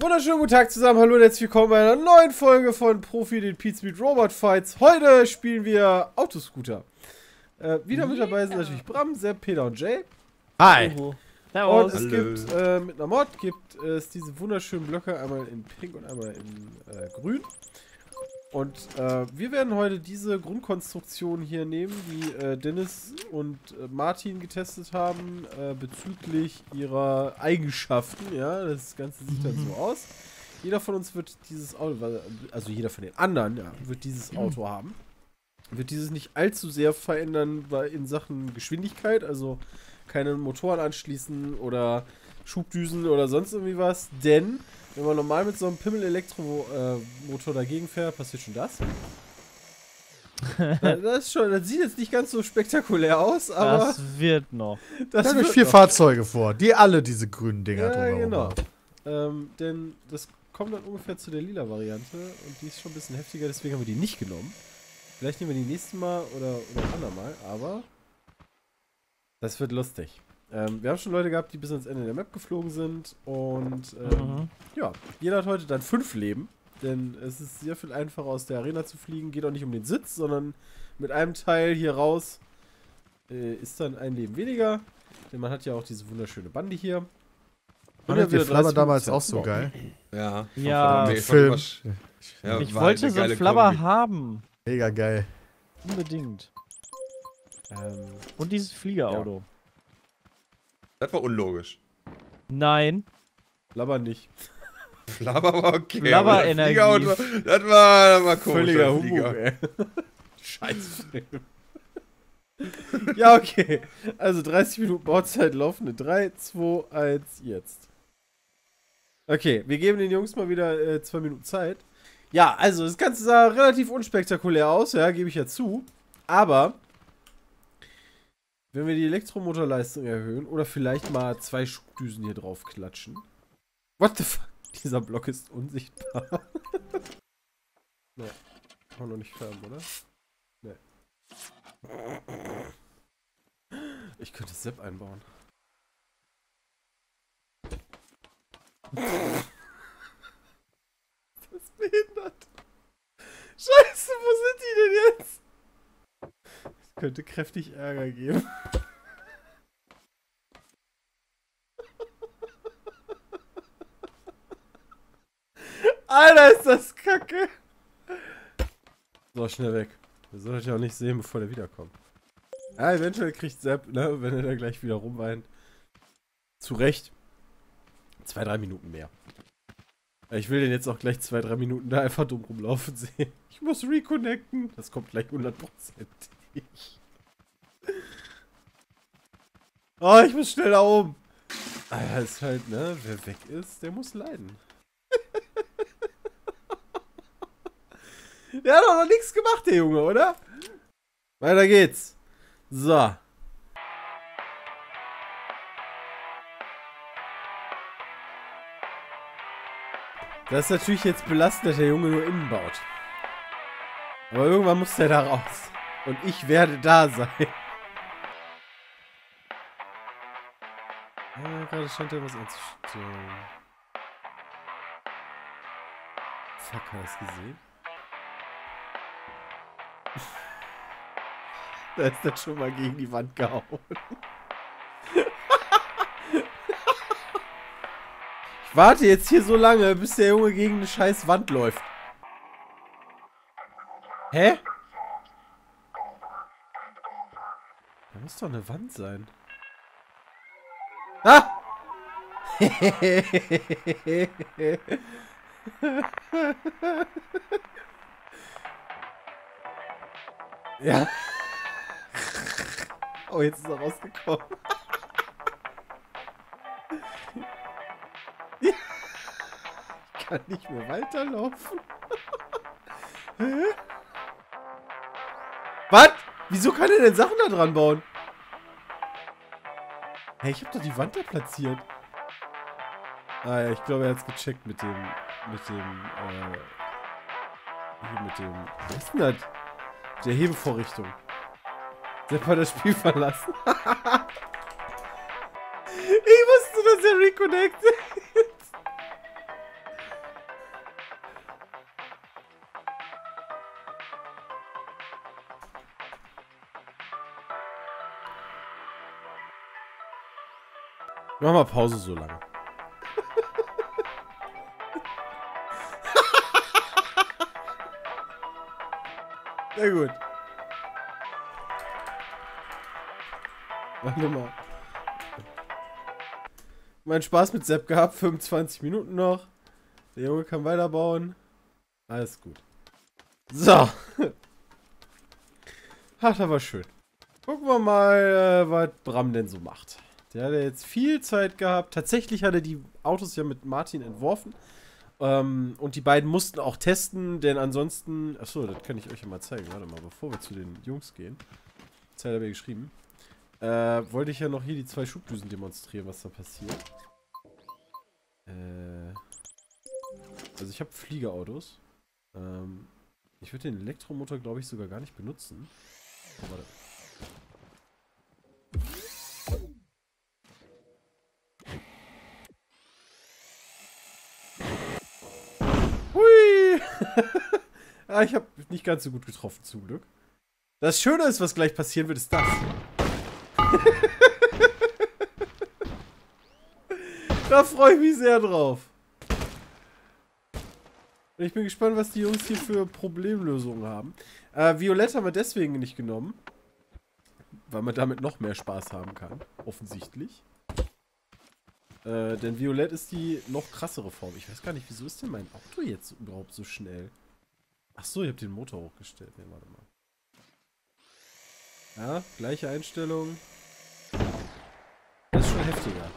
Wunderschönen guten Tag zusammen, hallo und herzlich willkommen bei einer neuen Folge von Profi den Pete Speed Robot Fights. Heute spielen wir Autoscooter. Äh, wieder mit dabei sind natürlich Bram, Sepp, Peter und Jay. Hi. Und Servus. es Hallo. gibt äh, mit einer Mod gibt es diese wunderschönen Blöcke, einmal in Pink und einmal in äh, Grün. Und äh, wir werden heute diese Grundkonstruktion hier nehmen, die äh, Dennis und äh, Martin getestet haben, äh, bezüglich ihrer Eigenschaften. Ja, das Ganze sieht dann so aus. Jeder von uns wird dieses Auto, also jeder von den anderen, ja, wird dieses Auto haben. Wird dieses nicht allzu sehr verändern in Sachen Geschwindigkeit, also keine Motoren anschließen oder Schubdüsen oder sonst irgendwie was, denn wenn man normal mit so einem Pimmel-Elektromotor dagegen fährt, passiert schon das. Da- das, ist schon, das sieht jetzt nicht ganz so spektakulär aus, aber das wird noch. das Stellt euch wird vier noch. Fahrzeuge vor, die alle diese grünen Dinger Ja, drumherum genau. haben. Ähm, denn das kommt dann ungefähr zu der lila Variante und die ist schon ein bisschen heftiger, deswegen haben wir die nicht genommen. Vielleicht nehmen wir die nächsten Mal oder, oder ein andermal, aber das wird lustig. Ähm, wir haben schon Leute gehabt, die bis ans Ende der Map geflogen sind und ähm, Mhm. ja, jeder hat heute dann fünf Leben, denn es ist sehr viel einfacher aus der Arena zu fliegen. Geht auch nicht um den Sitz, sondern mit einem Teil hier raus äh, ist dann ein Leben weniger, denn man hat ja auch diese wunderschöne Bande hier. Und ihr Flabber 30 damals auch so geil? Ja. Ja. Nee, Film. ich ja, ich wollte so ein geile Flabber Kombi. haben. Mega geil. Unbedingt. Ähm, Und dieses Fliegerauto. Das war unlogisch. Nein. Labber nicht. Flabber war okay. Flabber aber das Energie. Das war, das war komisch. Völliger Humbug, ey. Scheiß Film. ja, okay. Also 30 Minuten Bauzeit laufen in 3, 2, 1, jetzt. Okay, wir geben den Jungs mal wieder äh, zwei Minuten Zeit. Ja, also das Ganze sah relativ unspektakulär aus, ja, gebe ich ja zu. Aber wenn wir die Elektromotorleistung erhöhen oder vielleicht mal zwei Schubdüsen hier drauf klatschen. What the fuck? Dieser Block ist unsichtbar. ne, kann man noch nicht färben, oder? Ne. Ich könnte Sepp einbauen. Das ist behindert. Scheiße, wo sind die denn jetzt? Das könnte kräftig Ärger geben. Alter, ist das kacke. So, schnell weg. Wir sollen euch ja auch nicht sehen, bevor der wiederkommt. Ja, eventuell kriegt Sepp, ne, wenn er da gleich wieder rumweint. Zu Recht. Zwei, drei Minuten mehr. Ich will den jetzt auch gleich zwei, drei Minuten da einfach dumm rumlaufen sehen. Ich muss reconnecten. Das kommt gleich hundertprozentig. Oh, ich muss schnell da oben. Ah, ja, ist halt, ne, wer weg ist, der muss leiden. Der hat doch noch nichts gemacht, der Junge, oder? Weiter geht's. So. Das ist natürlich jetzt belastend, dass der Junge nur innen baut. Aber irgendwann muss der da raus. Und ich werde da sein. Ja, gerade scheint er was anzustellen. Fuck, er es gesehen? da ist das schon mal gegen die Wand gehauen. ich warte jetzt hier so lange, bis der Junge gegen eine scheiß Wand läuft. Hä? Muss doch eine Wand sein. Ah! ja. Oh, jetzt ist er rausgekommen. Ja. ich kann nicht mehr weiterlaufen. Was? Wieso kann er denn Sachen da dran bauen? Hey, ich hab doch die Wand da platziert. Ah ja, ich glaube, er hat's gecheckt mit dem, mit dem, äh, hier mit dem, was ist denn das? Der Hebevorrichtung. Der hat das Spiel verlassen. ich wusste, dass er reconnectet. Mach mal Pause so lange. Sehr gut. Warte mal. Mein Spaß mit Sepp gehabt, 25 Minuten noch. Der Junge kann weiterbauen. Alles gut. So. Ach, das war schön. Gucken wir mal, äh, was Bram denn so macht. Der hat ja jetzt viel Zeit gehabt. Tatsächlich hat er die Autos ja mit Martin entworfen. Ähm, und die beiden mussten auch testen, denn ansonsten. Achso, das kann ich euch ja mal zeigen. Warte mal, bevor wir zu den Jungs gehen. Zeit habe ich geschrieben. Äh, wollte ich ja noch hier die zwei Schubdüsen demonstrieren, was da passiert. Äh. Also ich habe Fliegerautos. Ähm, ich würde den Elektromotor, glaube ich, sogar gar nicht benutzen. Oh, warte. Hui! ah, ich habe nicht ganz so gut getroffen, zum Glück. Das Schöne ist, was gleich passieren wird, ist das. da freue ich mich sehr drauf. Ich bin gespannt, was die Jungs hier für Problemlösungen haben. Äh, Violett haben wir deswegen nicht genommen. Weil man damit noch mehr Spaß haben kann. Offensichtlich. Äh, denn Violett ist die noch krassere Form. Ich weiß gar nicht, wieso ist denn mein Auto jetzt überhaupt so schnell? Ach so, ihr habt den Motor hochgestellt. Ne, warte mal. Ja, gleiche Einstellung. Das ist schon heftiger.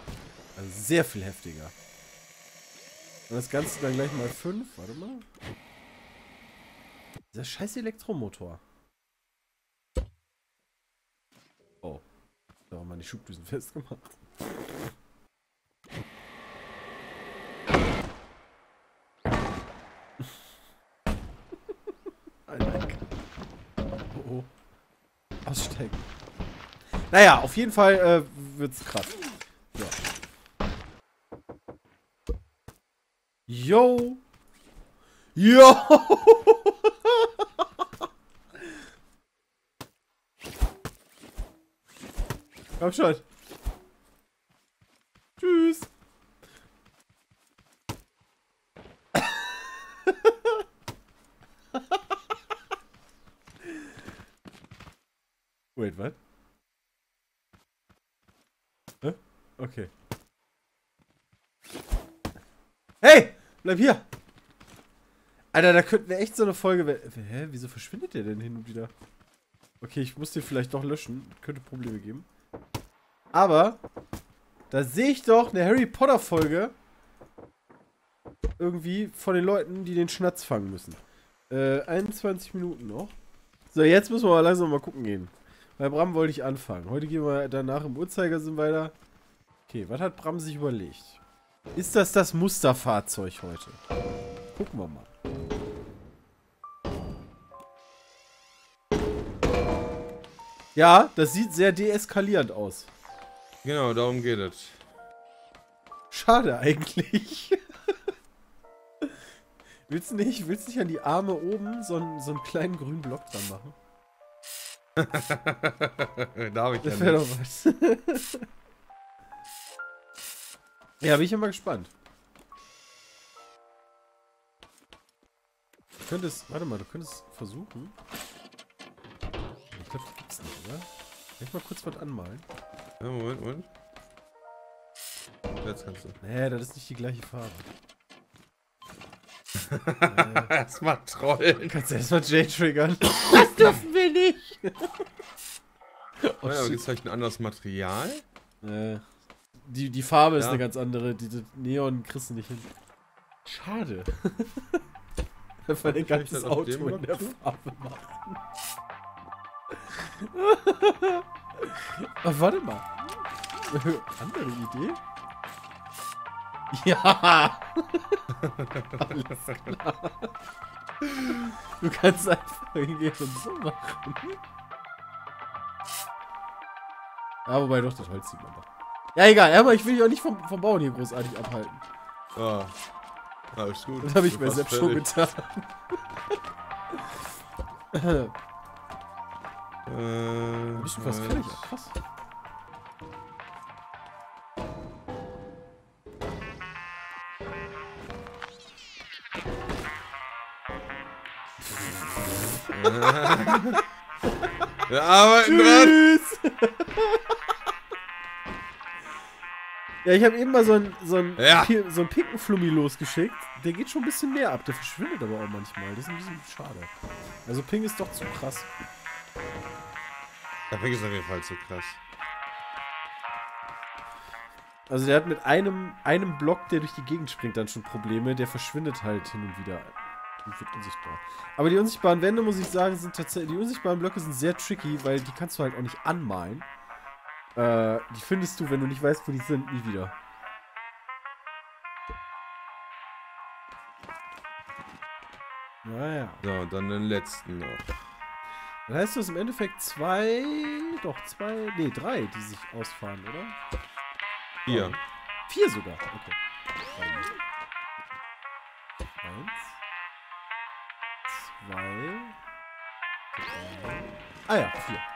Also sehr viel heftiger. Und das Ganze dann gleich mal 5. Warte mal. Dieser scheiß Elektromotor. Oh. Da haben wir die Schubdüsen festgemacht. Alter. Oh, oh. Aussteigen. Naja, auf jeden Fall äh, wird's krass. So. Yo! Yo! Komm schon. Tschüss. Wait, what? Hä? Okay. Hey! Bleib hier! Alter, da könnten wir echt so eine Folge... Hä? Wieso verschwindet der denn hin und wieder? Okay, ich muss den vielleicht doch löschen. Könnte Probleme geben. Aber, da sehe ich doch eine Harry Potter Folge irgendwie von den Leuten, die den Schnatz fangen müssen. Äh, 21 Minuten noch. So, jetzt müssen wir mal langsam mal gucken gehen. Bei Bram wollte ich anfangen. Heute gehen wir danach im Uhrzeigersinn weiter. Okay, was hat Bram sich überlegt? Ist das das Musterfahrzeug heute? Gucken wir mal. Ja, das sieht sehr deeskalierend aus. Genau, darum geht es. Schade eigentlich. willst du nicht, willst nicht an die Arme oben so einen, so einen kleinen grünen Block dran machen? Darf ich ja Das wäre doch was. ja, bin ich ja mal gespannt. Du könntest, warte mal, du könntest versuchen. Ich glaube, das gibt's nicht, oder? Kann ich mal kurz was anmalen? Ja, Moment, Moment. Jetzt kannst du. Nee, das ist nicht die gleiche Farbe. nee. Erstmal trollen. Kannst du erstmal J triggern? Das dürfen wir nicht! Oh, ja, aber gibt es vielleicht ein anderes Material? Äh, die, die Farbe ist Ja. eine ganz andere. Diese Neon kriegst du nicht hin. Schade. Einfach ein ganzes Auto in der? Farbe machen. Ach, warte mal. Andere Idee? Ja! Alles klar. Du kannst einfach hingehen und so machen. Ja, wobei doch, das Holz sieht man doch. Ja, egal, aber ich will dich auch nicht vom, vom Bauen hier großartig abhalten. Ja. Alles gut. Das habe ich mir selbst schon getan. äh, du bist du fast äh, fertig? Krass. Äh. Wir arbeiten Tschüss. dran! Ja, ich habe eben mal so einen so einen Ja. So einen pinken Flummi losgeschickt. Der geht schon ein bisschen mehr ab. Der verschwindet aber auch manchmal. Das ist ein bisschen schade. Also Ping ist doch zu krass. Der Ping ist auf jeden Fall zu krass. Also der hat mit einem, einem Block, der durch die Gegend springt, dann schon Probleme. Der verschwindet halt hin und wieder und wird unsichtbar. Aber die unsichtbaren Wände, muss ich sagen, sind tatsächlich. Die unsichtbaren Blöcke sind sehr tricky, weil die kannst du halt auch nicht anmalen. Äh, die findest du, wenn du nicht weißt, wo die sind, nie wieder. Naja. So, dann den letzten noch. Dann heißt das im Endeffekt zwei. Doch, zwei. Nee, drei, die sich ausfahren, oder? Hier. Vier sogar. Okay. Eins. Zwei. Drei. Ah ja, vier.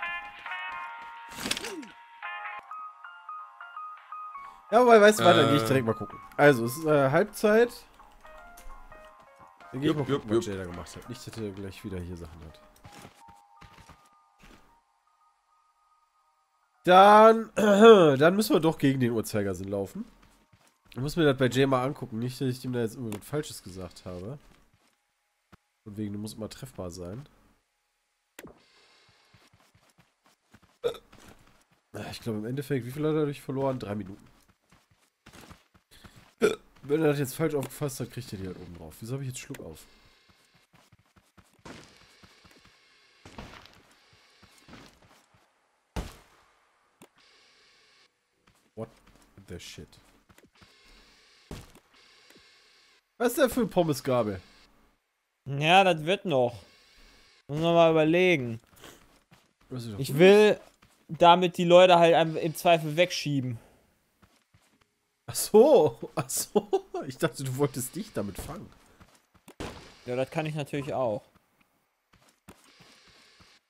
Ja, aber weißt du, was, dann gehe ich Äh. direkt mal gucken. Also, es ist äh, Halbzeit. Dann gehe ich Jupp, mal jupp, gucken, was jupp. Jada gemacht hat. Nicht, dass er gleich wieder hier Sachen hat. Dann, dann müssen wir doch gegen den Uhrzeigersinn laufen. Ich muss mir das bei Jay mal angucken. Nicht, dass ich ihm da jetzt irgendwas Falsches gesagt habe. Und wegen, du musst immer treffbar sein. Ich glaube im Endeffekt, wie viel hat er dadurch verloren? Drei Minuten. Wenn er das jetzt falsch aufgefasst hat, kriegt er die halt oben drauf. Wieso habe ich jetzt Schluck auf? What the shit? Was ist denn für eine Pommesgabel? Ja, das wird noch. Muss man mal überlegen. Ich will damit die Leute halt im Zweifel wegschieben. Ach so, ach so. Ich dachte, du wolltest dich damit fangen. Ja, das kann ich natürlich auch.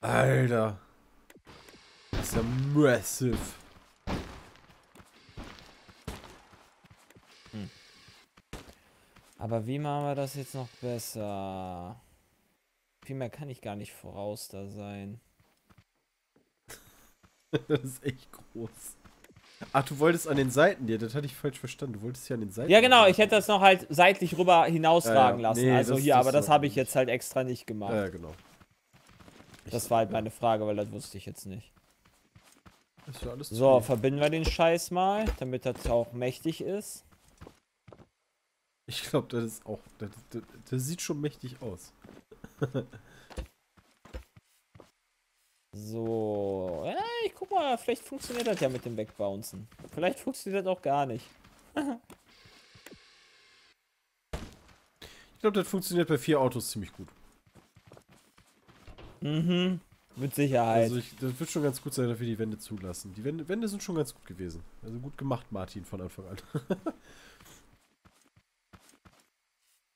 Alter. Das ist ja massive. Aber wie machen wir das jetzt noch besser? Viel mehr kann ich gar nicht voraus da sein. Das ist echt groß. Ach, du wolltest an den Seiten dir, das hatte ich falsch verstanden. Du wolltest hier an den Seiten. Ja, genau, ich hätte das noch halt seitlich rüber hinausragen Ja, ja. lassen. Nee, also das- hier, das aber das habe ich jetzt halt extra nicht gemacht. Ja, genau. das war halt meine Frage, weil das wusste ich jetzt nicht. Ist ja alles So, verbinden wir den Scheiß mal, damit das auch mächtig ist. Ich glaube, das ist auch. Das, das, das sieht schon mächtig aus. So, ja, ich guck mal, vielleicht funktioniert das ja mit dem Wegbouncen. Vielleicht funktioniert das auch gar nicht. Ich glaube, das funktioniert bei vier Autos ziemlich gut. Mhm, mit Sicherheit. Also, ich, das wird schon ganz gut sein, dass wir die Wände zulassen. Die Wände, Wände sind schon ganz gut gewesen. Also gut gemacht, Martin, von Anfang an.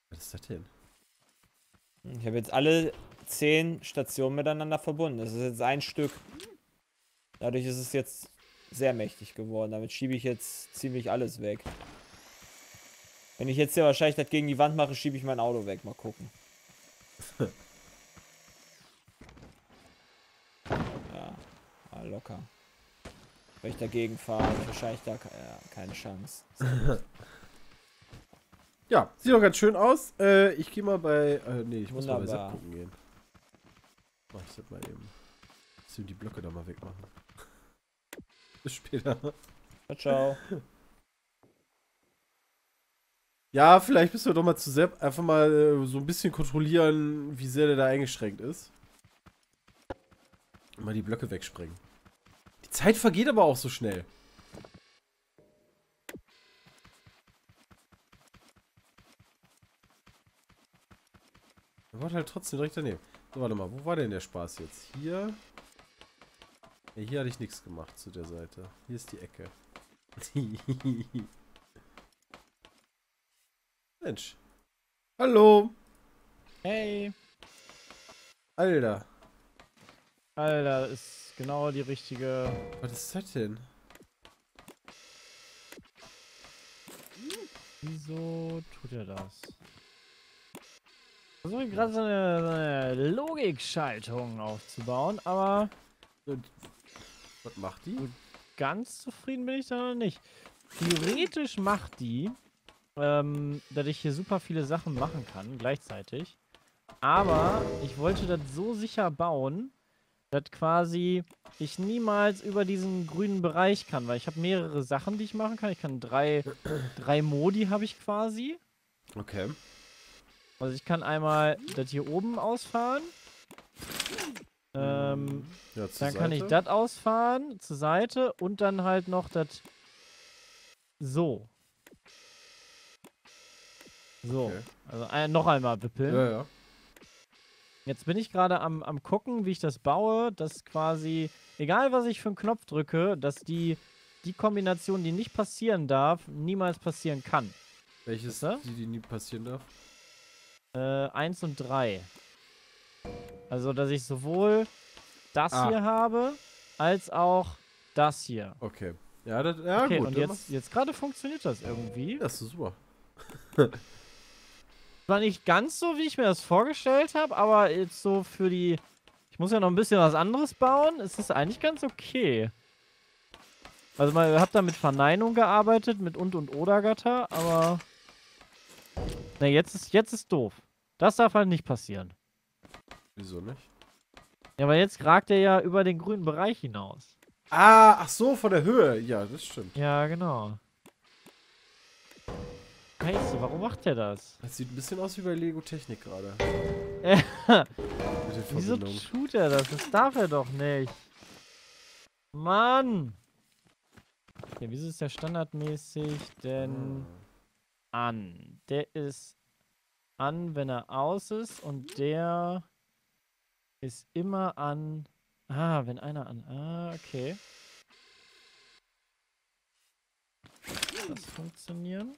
Was ist das denn? Ich habe jetzt alle zehn Stationen miteinander verbunden. Das ist jetzt ein Stück. Dadurch ist es jetzt sehr mächtig geworden. Damit schiebe ich jetzt ziemlich alles weg. Wenn ich jetzt hier wahrscheinlich das gegen die Wand mache, schiebe ich mein Auto weg. Mal gucken. ja, ah, locker. Wenn ich dagegen fahre, wahrscheinlich da ja, keine Chance. Ja, sieht doch ganz schön aus. Äh, ich gehe mal bei. Äh, nee, ich muss mal bei Wunderbar. Sepp gucken gehen. Mach ich das mal eben. Lass ihm die Blöcke da mal wegmachen. Bis später. Ciao, ciao. Ja, vielleicht müssen wir doch mal zu Sepp einfach mal äh, so ein bisschen kontrollieren, wie sehr der da eingeschränkt ist. Und mal die Blöcke wegsprengen. Die Zeit vergeht aber auch so schnell. Er war halt trotzdem direkt daneben. So, warte mal, wo war denn der Spaß jetzt? Hier? Ja, hier hatte ich nichts gemacht zu der Seite. Hier ist die Ecke. Mensch. Hallo. Hey. Alter. Alter, das ist genau die richtige. Was ist das denn? Wieso tut er das? Versuche gerade so eine, so eine Logikschaltung aufzubauen, aber Was macht die? ganz zufrieden bin ich da noch nicht. Theoretisch macht die, ähm, dass ich hier super viele Sachen machen kann gleichzeitig. Aber ich wollte das so sicher bauen, dass quasi ich niemals über diesen grünen Bereich kann, weil ich habe mehrere Sachen, die ich machen kann. Ich kann drei, drei Modi habe ich quasi. Okay. Also ich kann einmal das hier oben ausfahren. Ähm, Ja, dann kann ich Seite. das ausfahren zur Seite und dann halt noch das so. So, Okay. also ein, noch einmal wippeln. Ja, ja. Jetzt bin ich gerade am, am gucken, wie ich das baue, dass quasi, egal was ich für einen Knopf drücke, dass die, die Kombination, die nicht passieren darf, niemals passieren kann. Welches, Was, die, die nie passieren darf? Äh, 1 und 3. Also, dass ich sowohl das Ah. hier habe, als auch das hier. Okay. Ja, das, ja okay, gut. und jetzt, jetzt gerade funktioniert das irgendwie. Das ist super. War nicht ganz so, wie ich mir das vorgestellt habe, aber jetzt so für die. Ich muss ja noch ein bisschen was anderes bauen. Es ist eigentlich ganz okay. Also, mal, ihr habt da mit Verneinung gearbeitet, mit und und oder Gatter, aber. Ne, jetzt ist, jetzt ist doof. Das darf halt nicht passieren. Wieso nicht? Ja, aber jetzt ragt er ja über den grünen Bereich hinaus. Ah, ach so, von der Höhe. Ja, das stimmt. Ja, genau. Scheiße, warum macht er das? Das sieht ein bisschen aus wie bei Lego Technik gerade. Wieso tut er das? Das darf er doch nicht. Mann! Okay, wieso ist der standardmäßig denn an? Der ist an, wenn er aus ist und der ist immer an. Ah, wenn einer an. Ah, okay. Das funktionieren.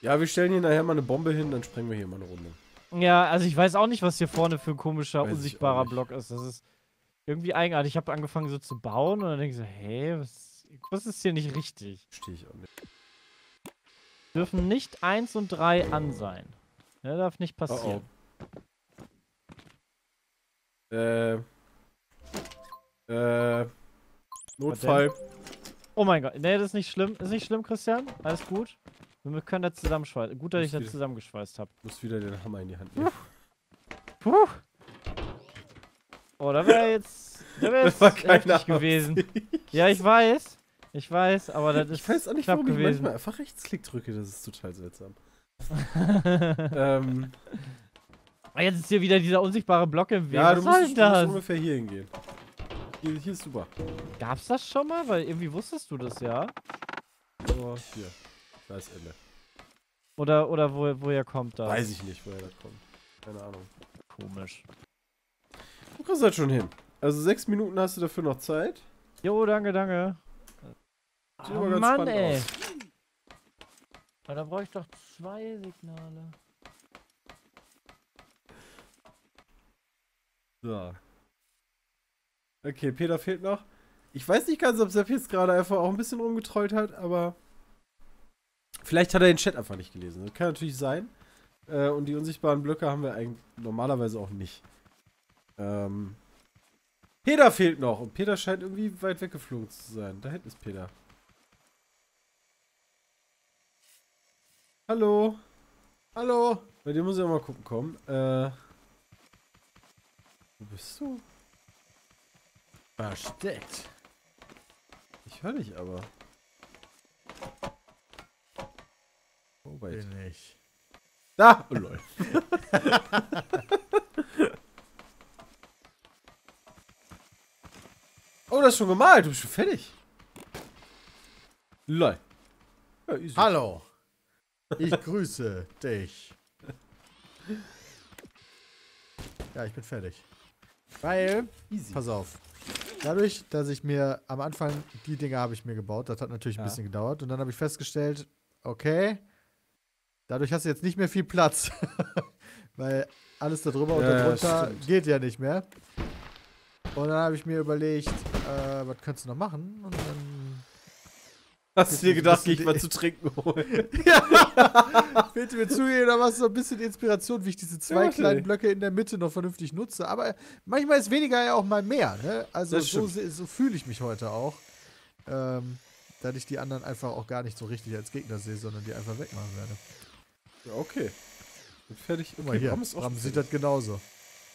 Ja, wir stellen hier nachher mal eine Bombe hin, dann sprengen wir hier mal eine Runde. Ja, also ich weiß auch nicht, was hier vorne für ein komischer, Weiß unsichtbarer. Block ist. Das ist irgendwie eigenartig. Ich habe angefangen so zu bauen und dann denke ich so, hä, was, was ist hier nicht richtig? Verstehe ich auch nicht. Dürfen nicht 1 und 3 an sein. Ja, darf nicht Oh, passieren. oh. Äh. Äh. Notfall. Oh mein Gott, nee, das ist nicht schlimm. Ist nicht schlimm, Christian. Alles gut. Wir können das zusammenschweißen. Gut, dass ich das zusammengeschweißt habe. Muss wieder den Hammer in die Hand nehmen. Puh. Oh, da wäre jetzt. Da wäre Das jetzt war keine gewesen. Ja, ich weiß. Ich weiß, aber das ist Ich weiß auch nicht, warum ich gewesen. manchmal einfach Rechtsklick drücke. Das ist total seltsam. ähm, Ah, Jetzt ist hier wieder dieser unsichtbare Block im Weg. ja, Was du soll musst, denn du musst das? ungefähr hier hingehen. Hier, hier ist super. Gab's das schon mal? Weil irgendwie wusstest du das ja. So, hier. Da ist Ende. Oder, oder wo, woher kommt das? Weiß ich nicht, woher das kommt. Keine Ahnung. Komisch. Du kriegst halt schon hin. Also sechs Minuten hast du dafür noch Zeit. Jo, danke, danke. Sieht Oh, Mann, ey. aus. Aber da brauche ich doch zwei Signale. So. Okay, Peter fehlt noch. Ich weiß nicht ganz, ob Sepp jetzt gerade einfach auch ein bisschen rumgetrollt hat, aber vielleicht hat er den Chat einfach nicht gelesen. Das kann natürlich sein. Äh, und die unsichtbaren Blöcke haben wir eigentlich normalerweise auch nicht. Ähm, Peter fehlt noch und Peter scheint irgendwie weit weggeflogen zu sein. Da hinten ist Peter. Hallo? Hallo? Bei dir muss ich auch mal gucken kommen. Äh, wo bist du? Versteckt. Ich höre dich aber. Oh, weit. Bin ich. Da! Oh, lol. oh, das ist schon gemalt. Du bist schon fertig. Lol. Ja, easy. Hallo. Ich grüße dich. Ja, ich bin fertig. Weil, Easy. pass auf. Dadurch, dass ich mir am Anfang die Dinge habe ich mir gebaut, das hat natürlich ein Ja. bisschen gedauert und dann habe ich festgestellt, okay, dadurch hast du jetzt nicht mehr viel Platz. Weil alles da drüber und Ja, da ja, drunter stimmt. geht ja nicht mehr. Und dann habe ich mir überlegt, äh, was könntest du noch machen? Und dann Hast du dir gedacht, geh ich mal zu trinken holen? Fehlte mir zugeben, da war so ein bisschen Inspiration, wie ich diese zwei Ja, kleinen okay. Blöcke in der Mitte noch vernünftig nutze. Aber manchmal ist weniger ja auch mal mehr. Ne? Also so, so fühle ich mich heute auch. Ähm, da ich die anderen einfach auch gar nicht so richtig als Gegner sehe, sondern die einfach wegmachen werde. Ja, okay. Bin fertig. Guck mal hier, Bram ist auch Bram sieht das genauso.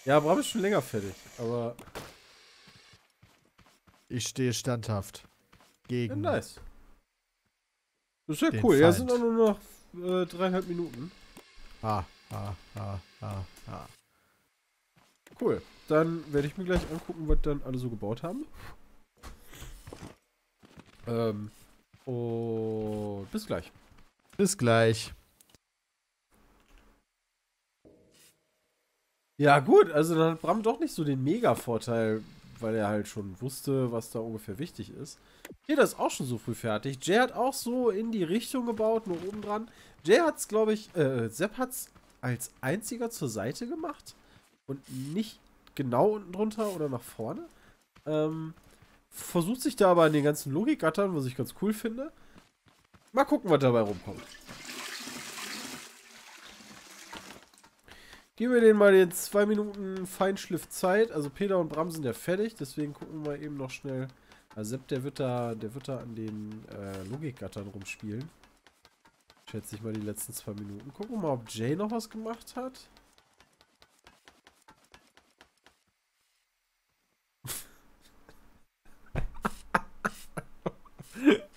Ja, Bram ist schon länger fertig. Aber Ich stehe standhaft. ja, Gegen. nice. Das ist ja cool. Ja, Feind. sind auch nur noch äh, dreieinhalb Minuten. Ah, ah, ah, ah, ah. Cool. Dann werde ich mir gleich angucken, was dann alle so gebaut haben. Ähm, und bis gleich. Bis gleich. Ja, gut, also dann hat Bram doch nicht so den Mega-Vorteil, weil er halt schon wusste, was da ungefähr wichtig ist. Jeder ist auch schon so früh fertig. Jay hat auch so in die Richtung gebaut, nur oben dran. Jay hat's, glaube ich, äh, Sepp hat's als einziger zur Seite gemacht und nicht genau unten drunter oder nach vorne. Ähm, versucht sich da aber an den ganzen Logikgattern, was ich ganz cool finde. Mal gucken, was dabei rumkommt. Geben wir denen mal den 2 Minuten Feinschliff Zeit. Also Peter und Bram sind ja fertig, deswegen gucken wir eben noch schnell. Also Sepp, der wird da, der wird da an den äh, Logikgattern rumspielen. Schätze ich mal die letzten zwei Minuten. Gucken wir mal, ob Jay noch was gemacht hat.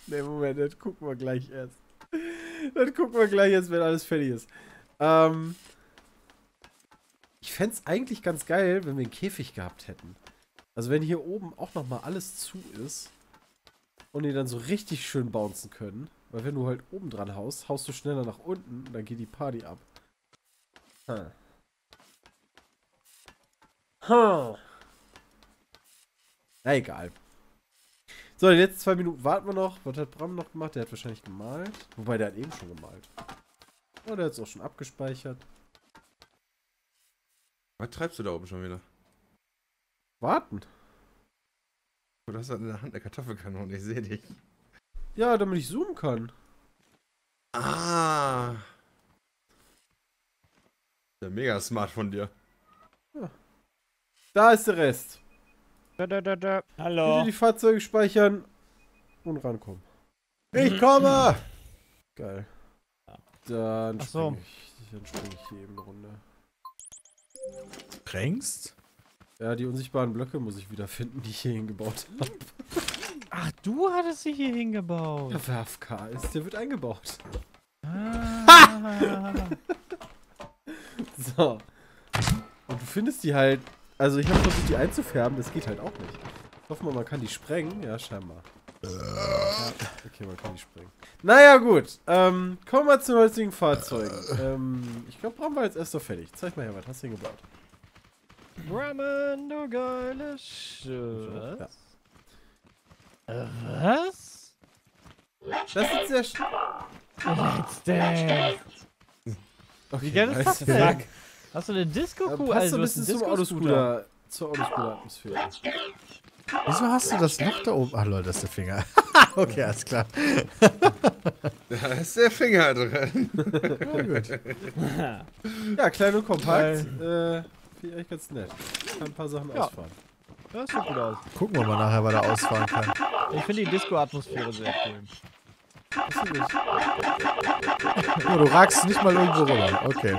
ne, Moment, das gucken wir gleich erst. Das gucken wir gleich erst, wenn alles fertig ist. Ähm, fände es eigentlich ganz geil, wenn wir einen Käfig gehabt hätten. Also wenn hier oben auch nochmal alles zu ist und die dann so richtig schön bouncen können. Weil wenn du halt oben dran haust, haust du schneller nach unten und dann geht die Party ab. Hm. Hm. Na egal. So, die letzten zwei Minuten warten wir noch. Was hat Bram noch gemacht? Der hat wahrscheinlich gemalt. Wobei, der hat eben schon gemalt. Oh, der hat es auch schon abgespeichert. Was treibst du da oben schon wieder? Warten. Du hast in der Hand eine Kartoffelkanone, ich sehe dich. Ja, damit ich zoomen kann. Ah. Ja, mega smart von dir. Da ist der Rest. Da, da, da, da. Bitte Hallo. die Fahrzeuge speichern und rankommen. Ich komme! Geil. Dann Ach so. springe ich, dann spring ich hier eben eine Runde. Drängst? Ja, die unsichtbaren Blöcke muss ich wieder finden, die ich hier hingebaut habe. Ach, du hattest sie hier hingebaut. Ja, wer AFK ist, der wird eingebaut. Ah. So. Und du findest die halt. Also ich habe versucht, die einzufärben, das geht halt auch nicht. Ich hoffe mal, man kann die sprengen. Ja, scheinbar. Ja, okay, man kann die sprengen. Naja, gut. Ähm, kommen wir zu den heutigen Fahrzeugen. Ähm, ich glaube, Bram war jetzt erst noch fertig. Zeig mal her, was hast du denn gebaut? Ramen, du geile Sch... Ja. Äh, Was? Das ist sehr sch Let's Dance. okay, Wie geil ist das denn? Hast du eine Disco-Kuh? Passt Also, so ein du hast bisschen einen zum. Autoscooter, zur Autoscooter-Atmosphäre. Wieso hast du das Loch da oben? Ach Leute, das ist der Finger. okay, alles klar. Da ist der Finger drin. Ja, gut. Ja, klein und kompakt. Äh, Finde ich eigentlich ganz nett. Kann ein paar Sachen Ja. ausfahren. Das sieht gut aus. Gucken wir mal nachher, was er ausfahren kann. Ich finde die Disco-Atmosphäre sehr cool. Oh, du ragst nicht mal irgendwo rüber. Okay.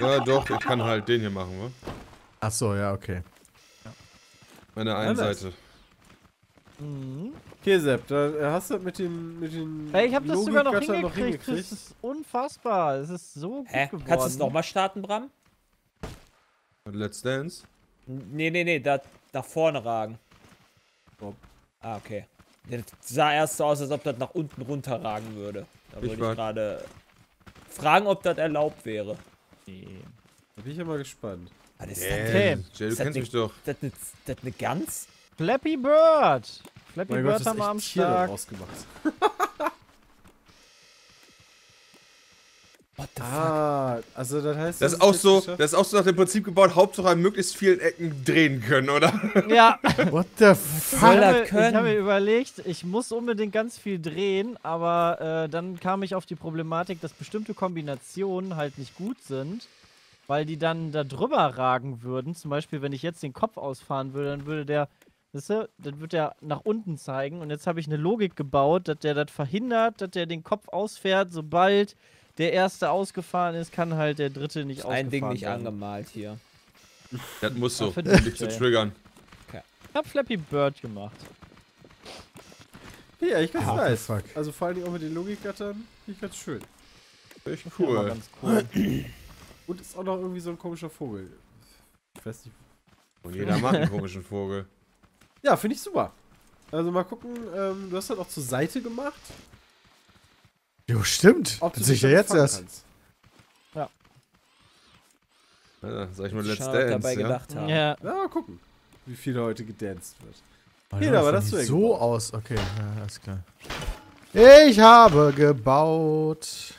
Ja, doch, ich kann halt den hier machen, wa? Ach so, ja, okay. Meine einen nice. Seite. Mhm. Okay, Sepp, da äh, hast du das mit den, mit den Ey, ich habe das sogar noch Logikgattern hingekriegt. Das ist unfassbar. Es ist so gut Hä? geworden. Kannst du es nochmal starten, Bram? Let's Dance. Nee, nee, nee, da nach vorne ragen. Warum? Ah, okay. Das sah erst so aus, als ob das nach unten runterragen würde. Da Ich wollte ich gerade fragen, ob das erlaubt wäre. Nee. Da bin ich ja mal gespannt. Was ist Yeah. das Okay. denn? Jay, du Ist das kennst ne- mich doch. Ist das eine, das eine Gans? Flappy Bird. Flappy Mein Gott, Bird das haben wir am ist Start. rausgemacht. What Ah, also das heißt. Das ist ist auch so, geschafft? das ist auch so nach dem Prinzip gebaut, Hauptsache an möglichst vielen Ecken drehen können, oder? Ja, What the fuck? Habe, ich habe mir überlegt, ich muss unbedingt ganz viel drehen, aber äh, dann kam ich auf die Problematik, dass bestimmte Kombinationen halt nicht gut sind, weil die dann da drüber ragen würden. Zum Beispiel, wenn ich jetzt den Kopf ausfahren würde, dann würde der, weißt du, dann wird der nach unten zeigen. Und jetzt habe ich eine Logik gebaut, dass der das verhindert, dass der den Kopf ausfährt, sobald der erste ausgefahren ist, kann halt der dritte nicht ausgefahren Ein Ding nicht werden. angemalt hier. Das muss so, um dich zu triggern. Ich habe Flappy Bird gemacht. Ja, ich ganz Ah, nice. fuck. Also vor allem auch mit den Logikgattern, ich ganz schön. Echt cool. ganz cool. Und ist auch noch irgendwie so ein komischer Vogel. Ich weiß nicht. Und jeder mag einen komischen Vogel. Ja, finde ich super. Also mal gucken, ähm, du hast halt auch zur Seite gemacht. Jo, stimmt. Ob du Das ja damit jetzt erst. kannst. Ja, sag ich mal, Let's was dabei Dance, ja? gedacht haben. Ja, Ja, mal gucken, wie viel heute gedanced wird. Oh, ja, hast du denn So gebaut? aus. Okay, ja, alles klar. Ich habe gebaut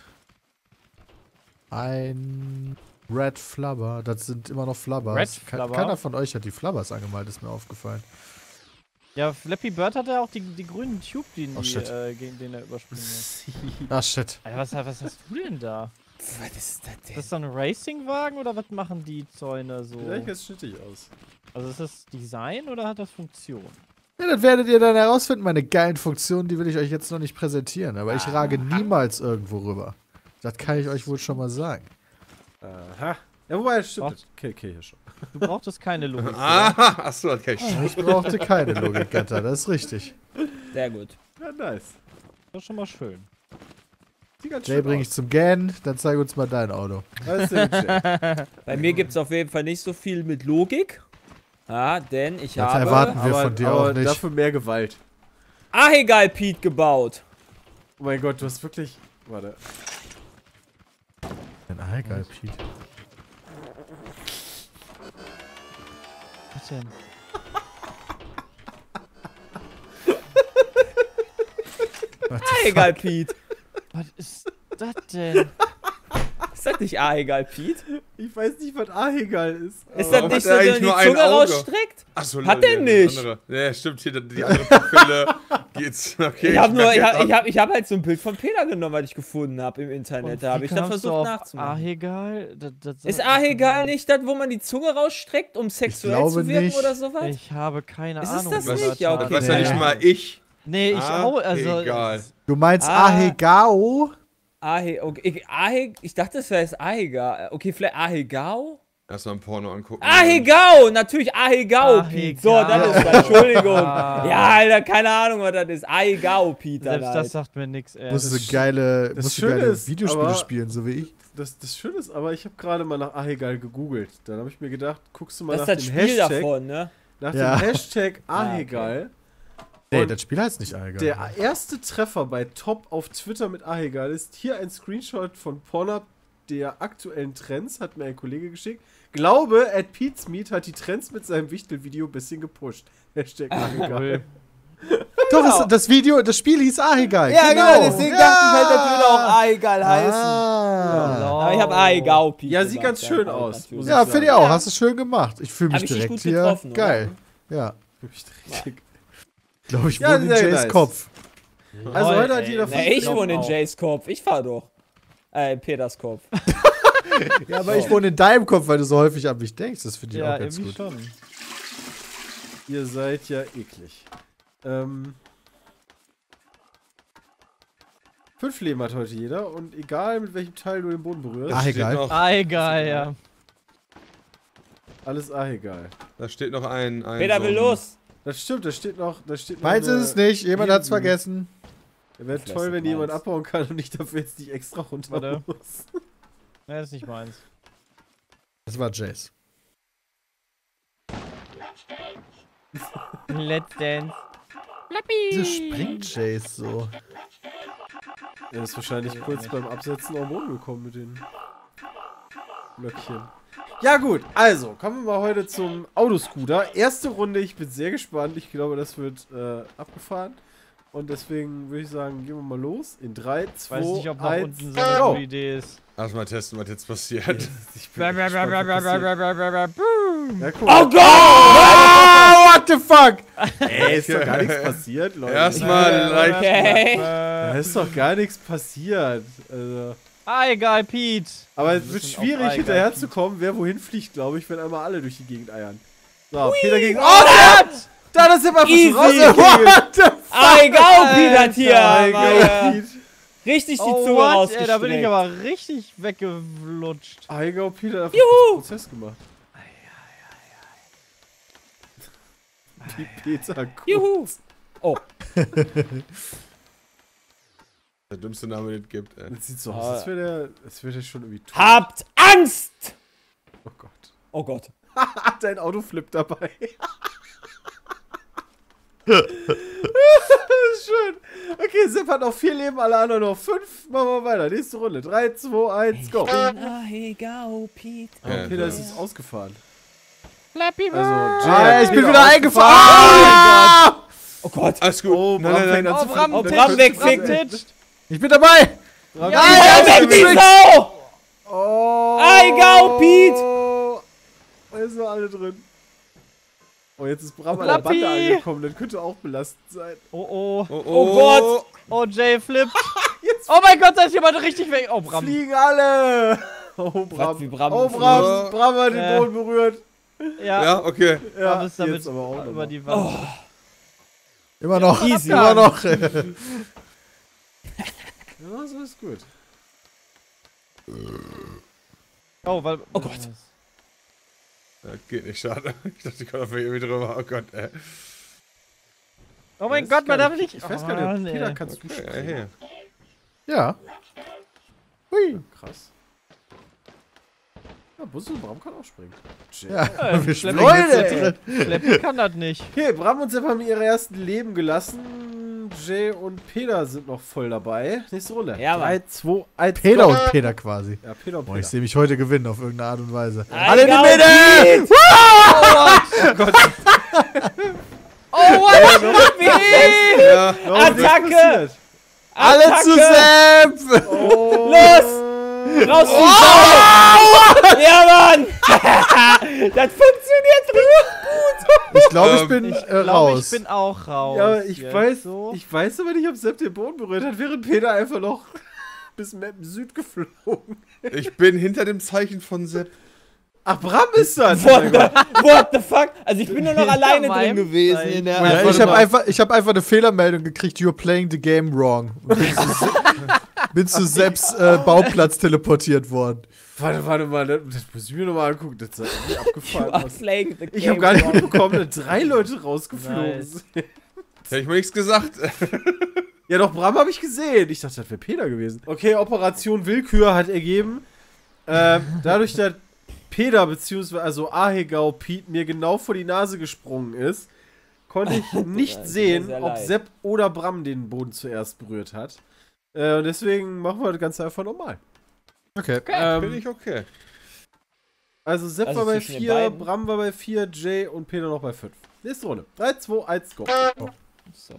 ein Red Flubber. Das sind immer noch Flubbers. Red Flubber? Keiner von euch hat die Flubbers angemalt, ist mir aufgefallen. ja, Flappy Bird hatte auch die, die grünen Tube, die, Oh, die äh, gegen den er überspringen muss. Ah, shit. Alter, was, was hast du denn da? Was ist das Ist das so ein Racingwagen oder was machen die Zäune so? Sieht eigentlich ganz schnittig aus. Also ist das Design oder hat das Funktion? Ja, das werdet ihr dann herausfinden. Meine geilen Funktionen, die will ich euch jetzt noch nicht präsentieren. Aber Ah. ich rage niemals irgendwo rüber. Das kann ich euch wohl schon mal sagen. Aha. Ja, wobei, das stimmt. Was? Okay, okay, hier schon. Du brauchtest keine Logik. Aha, achso, das kann ich Ich brauchte keine Logikgatter, das ist richtig. Sehr gut. Ja, nice. Das ist schon mal schön. Sieht ganz Jay schön bringe ich zum Gan, dann zeig uns mal dein Auto. Bei mir gibt es auf jeden Fall nicht so viel mit Logik. Ja, denn ich Das habe erwarten wir aber von dir auch nicht. dafür mehr Gewalt. Ahegal Pete gebaut. Oh mein Gott, du hast wirklich... Warte. Ein Pete. Was denn? Ahegal Pete. Was ist das denn? Ist das nicht Ahegal Pete? Ich weiß nicht, was Ahegal ist. Ist aber- das nicht hat er so, der die nur ein Zunge Auge? rausstreckt? Achso, Hat der nicht. Ja, stimmt, hier die andere Pupille geht's. Okay, Ich habe nur, ich hab, ich hab, ich hab halt so ein Bild von Peter genommen, was ich gefunden habe im Internet. Da habe ich dann versucht nachzumachen. Ahegal? Das, das Ist Ahegal nicht das, wo man die Zunge rausstreckt, um sexuell zu wirken nicht. oder sowas? Ich habe keine Ist es Ahnung. das was nicht? Ja, okay. Das weiß ja nicht mal ich. Nee, ich Ah, auch. Also, egal. Du meinst Ah. Ahegao? Ahe, okay, ich, Ahe, ich dachte, das wäre jetzt Ahegal. Okay, vielleicht Ahegao? Erstmal ein Porno angucken. Ahegao! Natürlich Ahegao, Pete. So, das ist das. Entschuldigung. Ah. Ja, Alter, keine Ahnung, was das ist. Ahegao, Pete. Selbst Alter. das sagt mir nichts, ey. Musst du geile, das musst du geile ist, Videospiele aber- spielen, so wie ich. Das, das Schöne ist, aber ich habe gerade mal nach Ahegal gegoogelt. Dann habe ich mir gedacht, guckst du mal das nach ist das dem Spiel Hashtag, davon, ne? nach Ja. dem Hashtag Ah, okay. Ahegal. Nee, das Spiel heißt nicht Ahegao. Der erste Treffer bei Top auf Twitter mit Ahegal ist hier ein Screenshot von Pornhub der aktuellen Trends, hat mir ein Kollege geschickt. Glaube, at Pete's Meet hat die Trends mit seinem Wichtel-Video ein bisschen gepusht. Hashtag Ahegal. Doch, es, das Video, das Spiel hieß Ahegao. Ja, genau, deswegen dachte ich halt, das würde auch Ahegal heißen. Ah. Aber ich habe Ahegao, Pete. Ja, sieht ganz schön ja, aus, Ja, ich finde ich auch. Hast du schön gemacht. Ich fühle mich Hab ich dich direkt gut hier. getroffen, oder? Geil. Ja. Wirklich richtig. Ich glaube, ich Ja, wohne in Jays nice. Kopf. Also heute hat jeder Na, fünf ich wohne in. Jays Kopf. Ich fahr doch. Äh, in Peters Kopf. Ja, aber ich wohne in deinem Kopf, weil du so häufig an mich denkst. Das finde ich ja, auch ganz gut. schon. Ihr seid ja eklig. Ähm. Fünf Leben hat heute jeder und egal mit welchem Teil du den Boden berührst, Ah, Da steht egal. noch, Ah, egal, ja. alles ah egal. da steht noch ein. ein Peter so will los. Das stimmt, da steht noch, da steht noch Meins ist es nicht. Jemand hat's Hinten. vergessen. Wäre toll, wenn jemand abbauen kann und ich dafür jetzt nicht extra runter Warte. muss. Ja, das ist nicht meins. Das war Jace. Let's Dance. Wieso springt Jace so? Er ist wahrscheinlich kurz beim Absetzen am Boden gekommen mit den Blöckchen. Ja gut, also kommen wir mal heute zum Autoscooter. Erste Runde, ich bin sehr gespannt. Ich glaube, das wird äh, abgefahren. Und deswegen würde ich sagen, gehen wir mal los. In 3, 2, Weiß nicht, ob nach 1, unten so eine gute Idee ist. Erstmal testen, was jetzt passiert. Ich Oh mal. Gott! Oh, what the fuck? Ey, ist doch gar nichts passiert, Leute. Erstmal leicht. Okay. Da ist doch gar nichts passiert. Also. Ah, egal, Pete. Aber es Wir wird schwierig, hinterherzukommen, wer wohin fliegt, glaube ich, wenn einmal alle durch die Gegend eiern. So, Peter gegen. Oh, Da ist immer Easy. raus. What the Ah, egal, Pete hat hier. Alter, aber, Pete. Richtig die Oh, Zunge what? Ey, rausgestreckt. da bin ich aber richtig weggeflutscht. Heigau Peter hat Juhu. einen Prozess gemacht. Die Peter gut. Juhu. Oh, Der dümmste Name, den es gibt, ey. Das sieht so Ah. aus, als wäre der, als der schon irgendwie tot. habt Angst! Oh Gott. Oh Gott. Hat dein Auto flippt dabei. Schön. Okay, Sepp hat noch vier Leben, alle anderen noch fünf. Machen wir weiter. Nächste Runde. 3, 2, 1, go. Egal, Pete. Ja, Peter ja. ist jetzt ausgefahren. Flappy Also, Ah, ich bin wieder eingefahren. Oh Gott. Alles gut. Oh, nein, Bram nein, nein. Oh, zu Bram, fliegen. Oh, Bram wegfickt. Ich bin dabei. Bram Ja, Ja, weg die. Sau! Oh. Egal, Pete. Da sind wir alle drin. Oh, jetzt ist Bram an der. Bande angekommen. Das könnte auch belastend sein. Oh, oh. Oh, Oh Gott. Oh, Jay flippt. Jetzt Oh mein Gott, da ist jemand richtig weg. Oh, Bram. fliegen alle. Oh, Bram. wie Bram oh. Bram. Bram hat den Äh. Boden berührt. Ja, Ja, okay. Ja, Bram ist damit jetzt aber auch über die Wand. Immer noch. Easy. Immer noch. Ja, so ist gut. Oh, weil. Oh Gott. Ja, geht nicht, schade. Ich dachte, ich komme auf irgendwie drüber. Oh Gott, ey. Oh mein Ich Gott, weiß man darf nicht-. Ich weiß gar nicht, Oh, Peter kannst du Ja, springen. hey. Ja. Hui. Krass. Ja, Bus und Bram kann auch springen. Ja, Ja, wir Schlepp- springen jetzt Leute, hier drin. Flappy kann das nicht. Okay, Bram und Sepp haben ihre ersten Leben gelassen. Jay und Peter sind noch voll dabei. Nächste Runde. Ja, Mann. 3, 2, 1, Peter go. und Peter quasi. Ja, Peter und Boah, ich Peter. sehe mich heute gewinnen auf irgendeine Art und Weise. Alle in die Mitte! Oh, what? Ja. Nichts Attacke! passiert? Alle zu Sepp! Oh. Los! Raus die Sau! Ja, Mann! das funktioniert richtig! Ich glaube, ich Ähm, bin Ich äh, glaube, raus. ich bin auch raus. Ja, aber ich Jetzt weiß, So. ich weiß aber nicht, ob Sepp den Boden berührt hat, während Peter einfach noch bis Mappen Süd geflogen. Ich bin hinter dem Zeichen von Sepp. Ach, Bram ist das! What the, what the fuck? Also ich bin nur noch alleine drin gewesen in der. ja, ich habe einfach, ich hab einfach eine Fehlermeldung gekriegt, you're playing the game wrong. Bin zu, Sepps äh, Bauplatz teleportiert worden. Warte, warte mal, das, das muss ich mir nochmal angucken. Das sah irgendwie abgefahren Ich habe gar nicht mitbekommen, dass drei Leute rausgeflogen Nice. sind. Hätte ich mal nichts gesagt. Ja, doch, Bram habe ich gesehen. Ich dachte, das wäre Peter gewesen. Okay, Operation Willkür hat ergeben, ähm, dadurch, dass Peter bzw. also Ahegau Piet mir genau vor die Nase gesprungen ist, konnte ich nicht mir sehen, ob. Sepp oder Bram den Boden zuerst berührt hat. Äh, und deswegen machen wir das Ganze einfach normal. Okay. Ähm, Bin ich okay. also Sepp Also war bei zwischen den 4, beiden? Bram war bei 4, Jay und Peter noch bei 5. Nächste Runde. 3, 2, 1, go. So.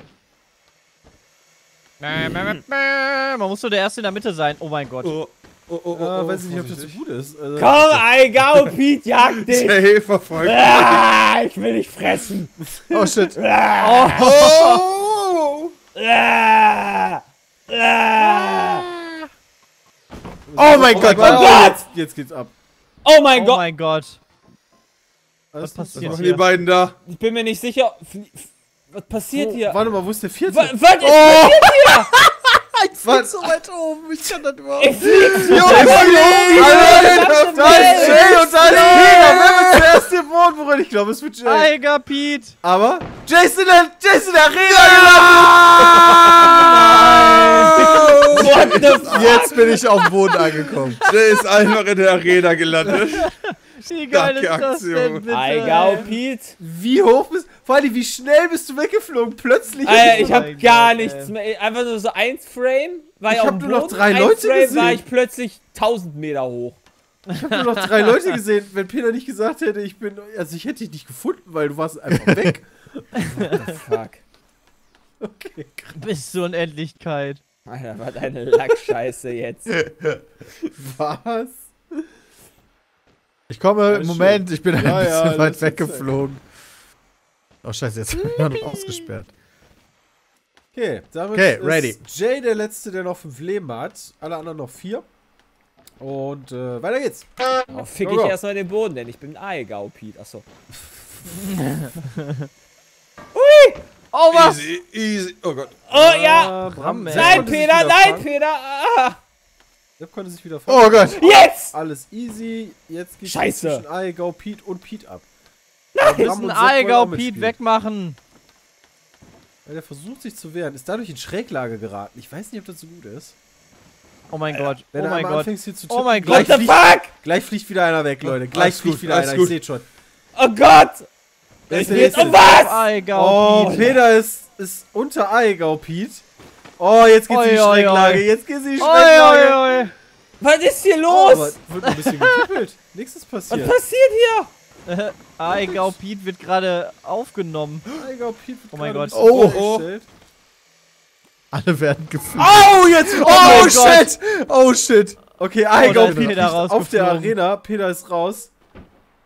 Man muss nur der Erste in der Mitte sein. Oh mein Gott. Oh, oh, oh, Äh, weiß ich nicht, ob das so gut ist. Also, Komm, Eigau, Pete, jag dich! Jay verfolgt. Ah, ich will dich fressen! Oh shit. Ah, Oh! ah, ah. Oh mein Gott. Oh, Gott! Jetzt, jetzt geht's ab. Oh mein Oh Gott! mein Gott. Was nicht passiert Was machen die beiden da? Ich bin mir nicht sicher. Was passiert hier? Warte mal, wo ist der vierte? Wa- Was ist passiert hier? Was? so weit oben, ich kann das überhaupt Ich flieg Junge, Alter, da ist Jay und da ist Peter. Wer wird zuerst den Boden berühren? Ich glaube, es wird Jay. Eiger Pete. Aber Jason, der- Jason Arena What the fuck? Jetzt bin ich auf dem Boden angekommen. Jay ist einfach in der Arena gelandet. Wie geil ist das denn bitte? Ey? Pete. Wie hoch bist Vor allem, wie schnell bist du weggeflogen? Plötzlich. Alter, ich hab gar Gott, nichts ey. mehr. Einfach nur so eins Frame. War Ich auf hab nur noch drei Eins Leute Frame gesehen. war ich plötzlich 1000 Meter hoch. Ich habe nur noch drei Leute gesehen. Wenn Peter nicht gesagt hätte, ich bin. Also, ich hätte dich nicht gefunden, weil du warst einfach weg. Fuck. Okay, krass. Bis zur Unendlichkeit. Alter, was eine Lackscheiße jetzt. Was? Ich komme ist Moment, ich bin ein Ja, ja, bisschen das weit ist weggeflogen. Oh scheiße, jetzt bin ich noch ausgesperrt. Okay, damit Okay, ist ready. Jay der Letzte, der noch fünf Leben hat. Alle anderen noch vier. Und äh, weiter geht's. Oh, fick Go, ich erstmal den Boden, denn ich bin Aigau, Pete. Achso. Oh, was? Easy, easy. Oh Gott. Oh ja! Bram, ey. Nein. Nein, Peter, nein. Peter! Ah, Sepp konnte sich wieder. Oh Gott. jetzt! Alles easy. Jetzt geht's Scheiße. zwischen Aigau, Pete und Pete ab. Wir müssen Aigau Pete wegmachen. Ja, der versucht sich zu wehren. Ist dadurch in Schräglage geraten. Ich weiß nicht, ob das so gut ist. Oh mein Gott. Wenn oh du mein Gott. anfängst hier zu Oh mein tippen, What gleich the fliegt, fuck? gleich fliegt wieder einer weg, Leute. Gleich Alles fliegt gut, wieder einer. gut. Ich seht schon. Oh Gott! Wer Ich ist jetzt. Oh was? Aigau Oh, Pete. Peter ist, ist unter Aigau, Pete. Oh, jetzt geht's in die Oi, oi, Schräglage. oi. Jetzt geht's in die oi, oi. Was ist hier Oh, los? wird ein bisschen gekippelt. Nichts ist Was passiert. passiert hier? Aigau Pete wird gerade aufgenommen. Aigau, Pete wird Oh mein Gott. Oh, vorgestellt. Alle werden gefühlt. Oh, jetzt Oh, Gott. shit! Oh shit! Okay, Aigau, ist Pete auf der. Arena. Peter ist raus.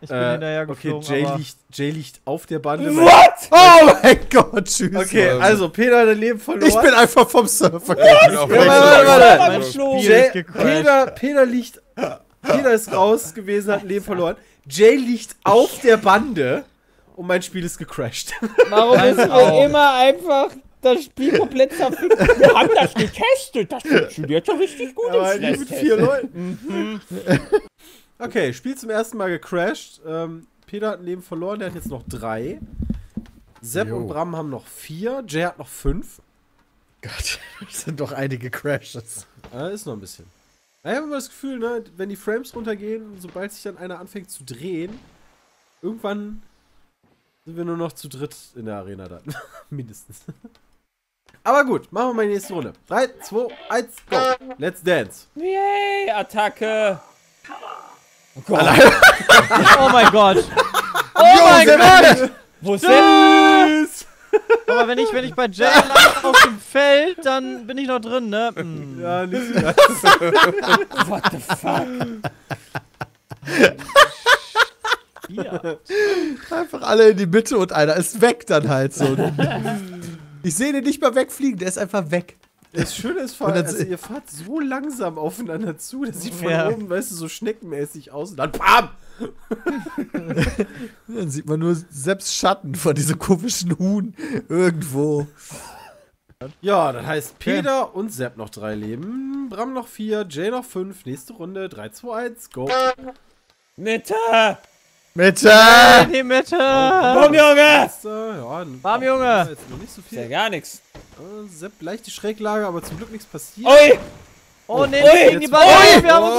Ich bin Äh, hinterher okay, geflogen, Jay aber... liegt, Jay liegt auf der Bande. What? Oh mein Gott, tschüss. Okay, Mann. also Peter hat ein Leben verloren. Ich bin einfach vom Surfer. Ich bin auch Ja, warte, warte, warte. Jay. Peter, Peter liegt. Peter ist raus gewesen, hat ein Leben verloren. Jay liegt auf der Bande und mein Spiel ist gecrashed. Warum müssen wir auch. immer einfach das Spiel komplett zerficken? Wir haben das getestet. Das funktioniert ja richtig gut Aber im mit vier Leuten. Okay, Spiel zum ersten Mal gecrashed. Ähm, Peter hat ein Leben verloren, der hat jetzt noch drei. Sepp Jo. und Bram haben noch vier. Jay hat noch fünf. Gott, das sind doch einige Crashes. Äh, ist noch ein bisschen. Ich habe immer das Gefühl, ne, wenn die Frames runtergehen, sobald sich dann einer anfängt zu drehen, irgendwann sind wir nur noch zu dritt in der Arena dann. Mindestens. Aber gut, machen wir mal die nächste Runde. 3, 2, 1, go. Let's dance. Yay, Attacke. Oh Gott. Oh mein Gott. Oh Jo, mein. Gott. Wo ist denn? Aber wenn ich, wenn ich bei Jay lande auf dem Feld, dann bin ich noch drin, ne? Hm. Ja, nicht so geil. What the fuck? Ja. Einfach alle in die Mitte und einer ist weg dann halt so. Ich sehe den nicht mal wegfliegen, der ist einfach weg. Das Schöne ist, Und dann also ihr fahrt so langsam aufeinander zu, das sieht von Ja. oben, weißt du, so schneckenmäßig aus und dann BAM! Dann sieht man nur selbst Schatten von diesem komischen Huhn irgendwo. Ja, das heißt Peter und Sepp noch drei Leben, Bram noch vier, Jay noch fünf, nächste Runde, 3, 2, 1, go. Mitte. Mitte! In die Mitte. Komm, Junge. Erste, ja, Warm, Junge. Jetzt noch nicht so Ist ja viel. gar nichts. Äh, Sepp leichte Schräglage, aber zum Glück nichts passiert. Ui. Oh, nee, Ui. gegen die Ball. Wir haben uns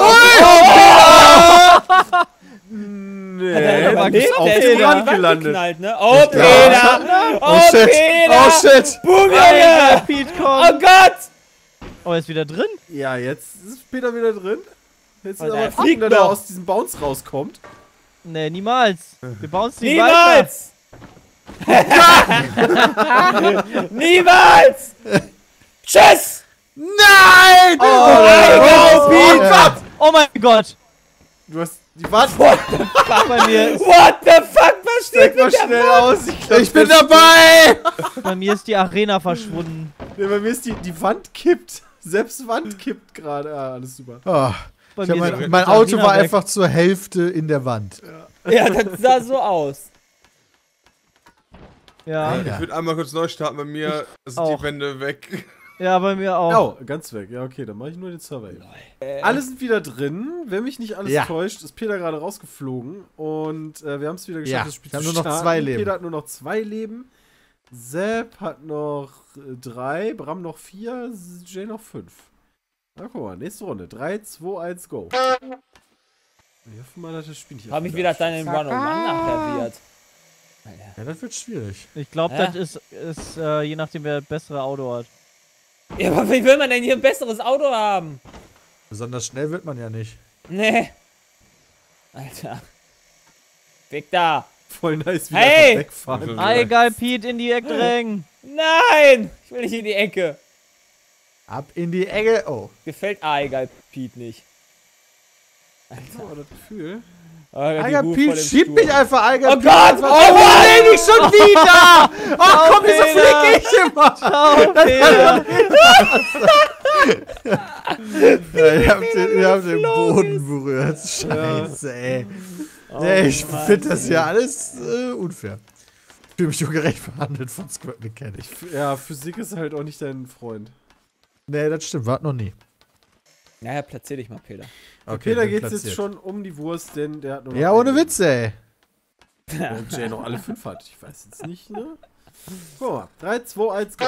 Nee, Der aber war gibt's auch der ist Peter. in die Wand gelandet. geknallt, ne? Oh, Peter. Oh, Oh shit! Peter. Oh shit! Boom, Junge. Oh. Gott. Oh, er ist wieder drin? Ja, jetzt ist Peter wieder drin. Jetzt ist Alter, aber er gucken, fliegt dass er aus diesem Bounce rauskommt. Nee, niemals. Wir bauen die weiter. Niemals. Niemals. Tschüss. Nein! Oh, Oh, Pete. Oh mein Gott. Du hast die Wand. Bei mir, What the fuck? Was steht mal schnell aus. Ich, glaub, Ich bin dabei! bei mir ist die Arena verschwunden. Nee, bei mir ist die, die Wand kippt. Selbst Wand kippt gerade. Ah, alles super. Oh, Bei ich mir mein mein Auto war weg. einfach zur Hälfte in der Wand. Ja, das sah so aus. Ja, Ich würde einmal kurz neu starten. Bei mir sind auch. die Wände weg. ja, bei mir auch. Oh, ganz weg. Ja, okay, dann mache ich nur den Server eben. Alle sind wieder drin. Wenn mich nicht alles Ja. täuscht, ist Peter gerade rausgeflogen. Und äh, wir haben es wieder geschafft, Ja, das Spiel wir haben zu nur noch zwei Leben. Peter hat nur noch zwei Leben. Sepp hat noch äh, drei. Bram noch vier. Jay noch fünf. Na, guck mal, nächste Runde. 3, 2, 1, go. Ich hoffe mal, dass das Spiel nicht Hab mich wieder deinen Run-on-Run nachher wird. Ja, das wird schwierig. Ich glaube, Ja. das ist, ist äh, je nachdem, wer das bessere Auto hat. Ja, aber wie will man denn hier ein besseres Auto haben? Besonders schnell wird man ja nicht. Nee. Alter. Weg da. Voll nice, wie Hey! wegfahren. Ah, Ah, egal, Pete, in die Ecke drängen. Nein! Ich will nicht in die Ecke. Ab in die Ecke. Oh. Gefällt Ah, egal, Pete nicht. Ich habe das Gefühl. Alter, vor Pete, dem schieb Stuhl. mich einfach, Alter. Oh Gott! Oh Oh, Mann! nee, nicht schon wieder! Oh, komm, wieso flieg ich immer? Ciao, Peter. Ja, ihr habt den, ihr habt den Boden berührt. Scheiße, ey. nee, ich finde das ja alles äh, unfair. Ich fühle mich ungerecht behandelt von Squad Mechanic. Ja, Physik ist halt auch nicht dein Freund. Nee, das stimmt, wart noch nie. Naja, platzier dich mal, Peter. Für Peter geht's jetzt platziert. schon um die Wurst, denn der hat nur noch Ja, ohne. Witz, ey. Während Jay noch alle fünf hat. Ich weiß jetzt nicht, ne? Guck mal. 3, 2, 1, go.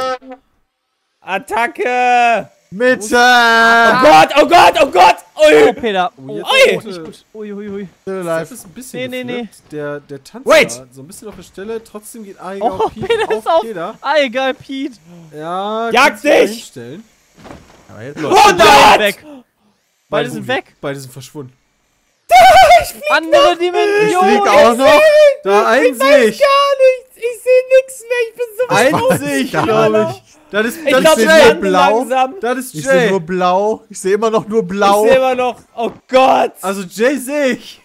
Attacke! Mitte! Oh Gott, oh Gott, oh Gott! Oh, Ui! Peter. Oh, Oh, jetzt Ui! Ui, ui, ui. Alive. ist ein bisschen Nee, nee, nee. Der, der tanzt Wait! da so ein bisschen auf der Stelle. Trotzdem geht A Oh, auf Pete Peter ist auf auf- Peter. Egal, Pete. Ja, Jag kannst du mal dich! hinstellen. Aber jetzt- Oh Beide Gott! weg. Beide sind weg. Beide sind verschwunden. Andere Ich Dimension. flieg auch noch. Da ein sehe ich. Gar nichts! Ich sehe nichts mehr, ich bin so Ein sehe ich, gar glaube ich. Das ist, Ich das ist ich sehe Jay. lande blau. langsam. Das ist Ich sehe Jay. nur blau. Ich sehe immer noch nur Ich blau. sehe immer noch. Oh Gott! Also Jay sehe ich.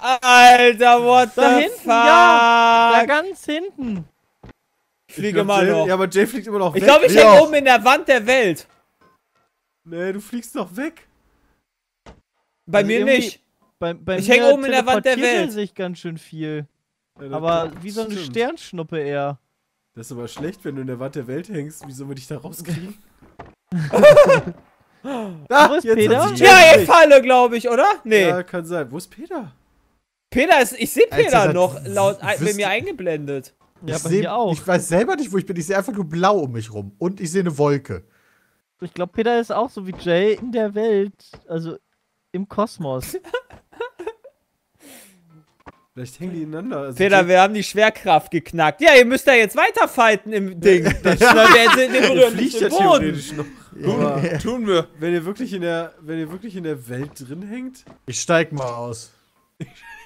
Alter, what Da the hinten, fuck? ja. Da ganz hinten. Ich fliege immer Jay, noch. Ja, aber Jay fliegt immer noch ich weg. glaube, ich hänge oben in der Wand der Welt. Nee, du fliegst noch weg. Bei Also mir nicht. Bei, bei Ich mir häng oben in der Wand der er Welt. sich ganz schön viel. Ja, Aber wie so eine stimmt. Sternschnuppe eher. Das ist aber schlecht, wenn du in der Wand der Welt hängst. Wie sollen wir dich da rauskriegen? da, Wo ist Peter? sich Jay Ja, ich falle, glaube ich, oder? Nee. Ja, kann sein. Wo ist Peter? Peter ist. Ich sehe Peter noch laut bei wisst mir eingeblendet. Ja, ich bei seh- mir auch. Ich weiß selber nicht, wo ich bin. Ich sehe einfach nur blau um mich rum. Und ich sehe eine Wolke. Ich glaube, Peter ist auch so wie Jay in der Welt. Also im Kosmos. Vielleicht hängen die ineinander. Also Peter, wir haben die Schwerkraft geknackt. Ja, ihr müsst da jetzt weiterfighten im Ding. Das fliegt ja theoretisch noch. Aber Tun wir. wenn ihr wirklich in der, wenn ihr wirklich in der Welt drin hängt, Ich steig mal aus.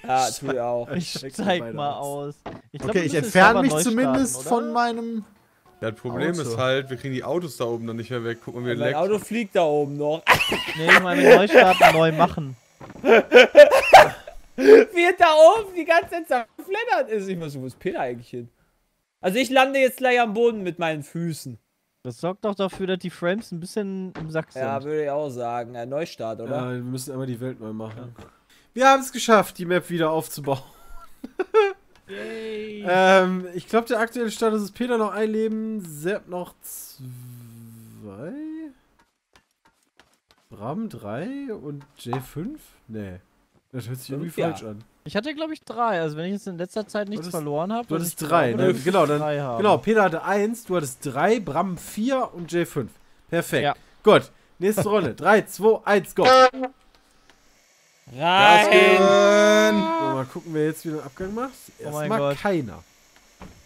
Ja, tu ich auch. Ich du steig mal aus. Ich glaub, Okay, ich entferne mich zumindest starten, von meinem. Ja, das Problem Auto. ist halt, wir kriegen die Autos da oben dann nicht mehr weg. Guck mal, wie Mein leckt. Auto fliegt da oben noch. Nee, ich meine neu starten, neu machen. Wie er da oben die ganze Zeit zerfleddert ist. Ich muss, wo ist Peter eigentlich hin? Also ich lande jetzt gleich am Boden mit meinen Füßen. Das sorgt doch dafür, dass die Frames ein bisschen im Sack sind. Ja, würde ich auch sagen. Ein Neustart, oder? ja, wir müssen einmal die Welt neu machen. Wir haben es geschafft, die Map wieder aufzubauen. ähm, ich glaube, der aktuelle Status ist Peter noch ein Leben, Sepp noch zwei, Bram drei und J5? Nee. Das hört sich irgendwie Fünf, ja. falsch an. Ich hatte, glaube ich, drei. Also, wenn ich jetzt in letzter Zeit nichts hattest- verloren habe. Du hattest drei, ne? Genau, dann, drei genau, Peter hatte eins, du hattest drei, Bram vier und J5. Perfekt. Ja. Gut, nächste Runde. 3, 2, 1, go. Rein! So, mal gucken, wer jetzt wieder einen Abgang macht. Oh mein Erstmal Gott. keiner.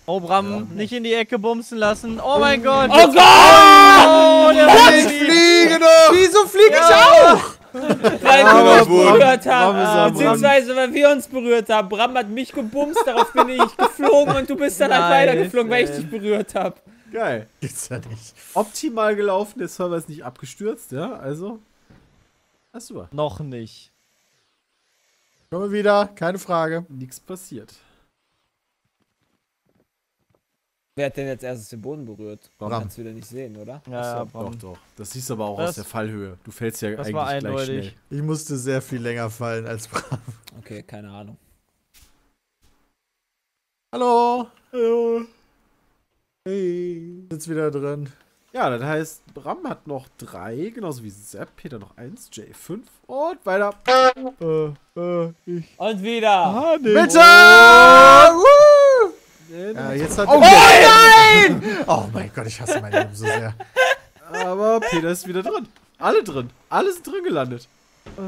Oh, Bram, nicht in die Ecke bumsen lassen. Oh mein Gott. Oh Gott! Oh, Ich fliege doch! Wieso fliege ich Ja. auch? Weil wir uns berührt haben. am Beziehungsweise, weil wir uns berührt haben. Bram hat mich gebumst, darauf bin ich geflogen und du bist dann halt Nice, weitergeflogen, weil ich dich berührt habe. Geil. Gibt's ja nicht. Optimal gelaufen, der Server ist nicht abgestürzt, ja, also. Hast du Noch nicht. Komme wieder, keine Frage. nichts passiert. Wer hat denn jetzt erst den Boden berührt? Bram. kann es wieder nicht sehen, oder? Ja, ja, Doch, Bram. doch. Das siehst du aber auch Das- aus der Fallhöhe. Du fällst ja das eigentlich war gleich schnell. Ich musste sehr viel länger fallen als Bram. Okay, keine Ahnung. Hallo. Hallo. Hey. Sitzt wieder drin. Ja, das heißt, Bram hat noch drei, genauso wie Sepp, Peter noch eins, J5 und weiter. Äh, äh, ich. Und wieder! Bitte! Oh! Woo! Nee, Ja, jetzt hat Oh, nein! Oh mein Gott, ich hasse mein Leben so sehr. Aber Peter ist wieder drin. Alle drin. Alle sind drin gelandet.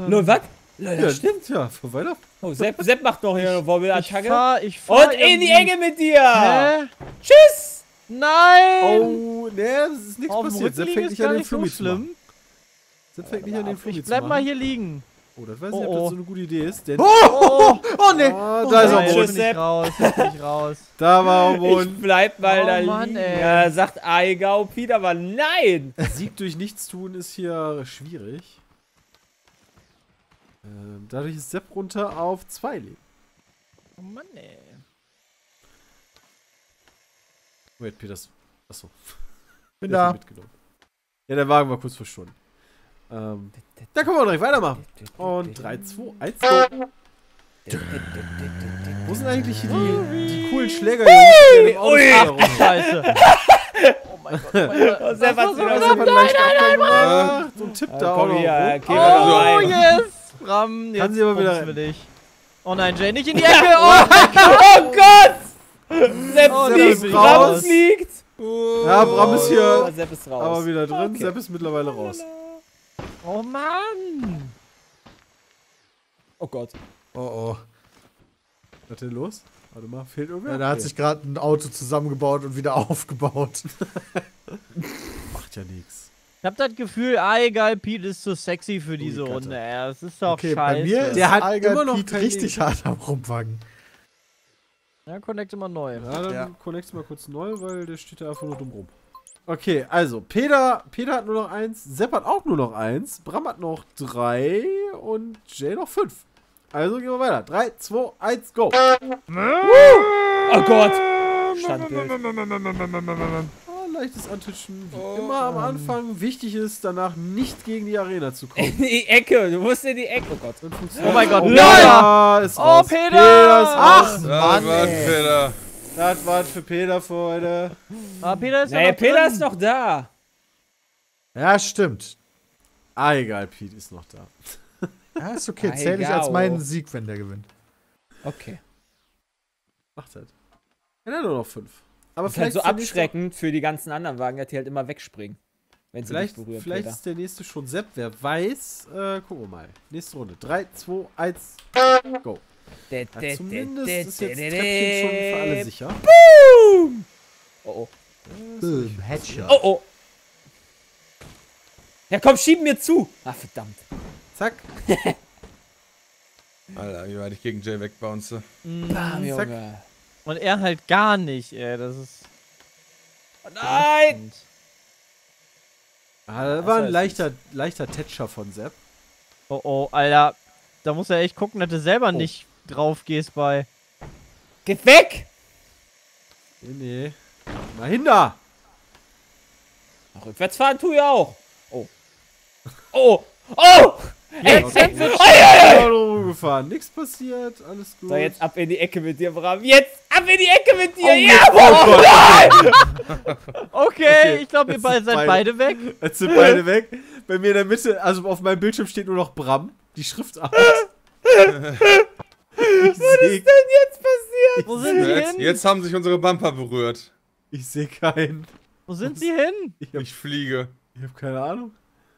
Nur was? Ja, stimmt. Ja, von weiter. Oh, Sepp, Sepp macht noch hier eine Ich Wobbelattacke. fahr, ich fahr Und in die Enge mit dir! Hä? Tschüss! Nein! Oh, nee, es ist nichts Auf passiert. Sepp fängt nicht an den nicht so Flummi zu machen. schlimm. Sepp fängt nicht an den Flummi Ich bleib mal hier liegen. Oh, das weiß ich nicht, Oh, ob oh. das so eine gute Idee ist, denn... Oh, oh, oh nee. Ah, Oh da ist er am Tschüss, Sepp. raus, ich raus. Da war er am Ich bleib mal Oh da Mann, liegen. ey. Ja, sagt Aigau Piet, aber nein! Sieg durch Nichtstun ist hier schwierig. Ähm, dadurch ist Sepp runter auf zwei Leben. Oh Mann, ey. Wait, Peters. Achso. Bin Der da. Ja, der Wagen war kurz verschwunden. Ähm, da können wir direkt weitermachen. Und 3, 2, 1, go. Wo sind eigentlich hier die, die coolen Schläger, die im Auto Ui. herum? Scheiße. oh mein Gott, oh mein Gott. Oh, hat so leicht Abgang gemacht. So ein Tipp Ja, da auch noch. geh mal da Oh, rein. yes! Bram, jetzt Kann sie aber wieder rein. Oh nein, Jay, nicht in die Ecke! Oh mein Gott! Oh Gott! Sepp Oh, Sepp fliegt, ist Bram raus. fliegt! Ja, Bram ist Oh, hier Sepp ist raus. aber wieder drin. Okay. Sepp ist mittlerweile raus. Oh Mann! Oh Gott. Oh, oh. Was ist denn los? Warte mal, fehlt irgendwer? Ja, da hat Okay. sich gerade ein Auto zusammengebaut und wieder aufgebaut. Macht ja nichts. Ich hab das Gefühl, ah, egal, Pete ist zu sexy für diese Karte. Runde. ey. Das ist doch Okay, scheiße. bei mir ist Der hat immer noch Pete richtig hart am Rumfangen. Ja, connect immer neu. Ja, dann Ja. connect's mal kurz neu, weil der steht da einfach nur dumm rum. Okay, also Peter, Peter hat nur noch eins, Sepp hat auch nur noch eins, Bram hat noch drei und Jay noch fünf. Also gehen wir weiter. 3, 2, 1, go. Oh Gott! Standbild. Oh, leichtes Antischen, wie immer am Anfang. Wichtig ist, danach nicht gegen die Arena zu kommen. In die Ecke, du musst in die Ecke. Oh Gott. Oh mein das Gott, auch. Peter! Ja, ist Oh, raus. Peter! Peter ist raus. Ach, Ja, Mann, ey. Peter. Das war's für Peter für heute. Ah, Peter ist Nee, noch Peter drin. ist noch da. Ja, stimmt. Ah, egal, Pete ist noch da. Ja, ist okay. Zähle ich als meinen Sieg, wenn der gewinnt. Okay. Macht halt. Ja, dann nur noch fünf. Aber Das ist halt so abschreckend für die ganzen anderen Wagen, dass die halt immer wegspringen. Wenn sie Vielleicht, nicht berühren, vielleicht Peter. ist der nächste schon Sepp, wer weiß. Äh, gucken wir mal. Nächste Runde. 3, 2, 1, go. Ja, zumindest ist jetzt Treppchen schon für alle sicher. Oh oh. Boom, Headshot. Oh oh. Ja komm, schieb mir zu. Ah, verdammt. Zack. Alter, wie weit ich gegen Jay wegbounce. Bam, Zack. Und er halt gar nicht, ey. Das ist. Oh nein! Ah, das war ein leichter, leichter Tätscher von Sepp. Oh oh, Alter. Da muss er echt gucken, dass du selber nicht drauf gehst bei. Geh weg! Nee, nee. Mal hin da! Rückwärts fahren tu ich auch. Oh. Oh! Oh! Ey, ey, ey. Ja, gefahren. Nichts passiert, alles gut. So, jetzt ab in die Ecke mit dir, Bram. Jetzt ab in die Ecke mit dir. Oh, ja! oh Gott. Okay, Okay, ich glaube, ihr beide sind seid beide- weg. Jetzt sind beide weg. Bei mir in der Mitte, also auf meinem Bildschirm steht nur noch Bram. Die Schriftart. ich sehe Jetzt passiert. Wo sind sie Jetzt, hin? jetzt haben sich unsere Bumper berührt. ich seh keinen. Wo sind sie hin? Ich habe Ich fliege. ich hab keine Ahnung.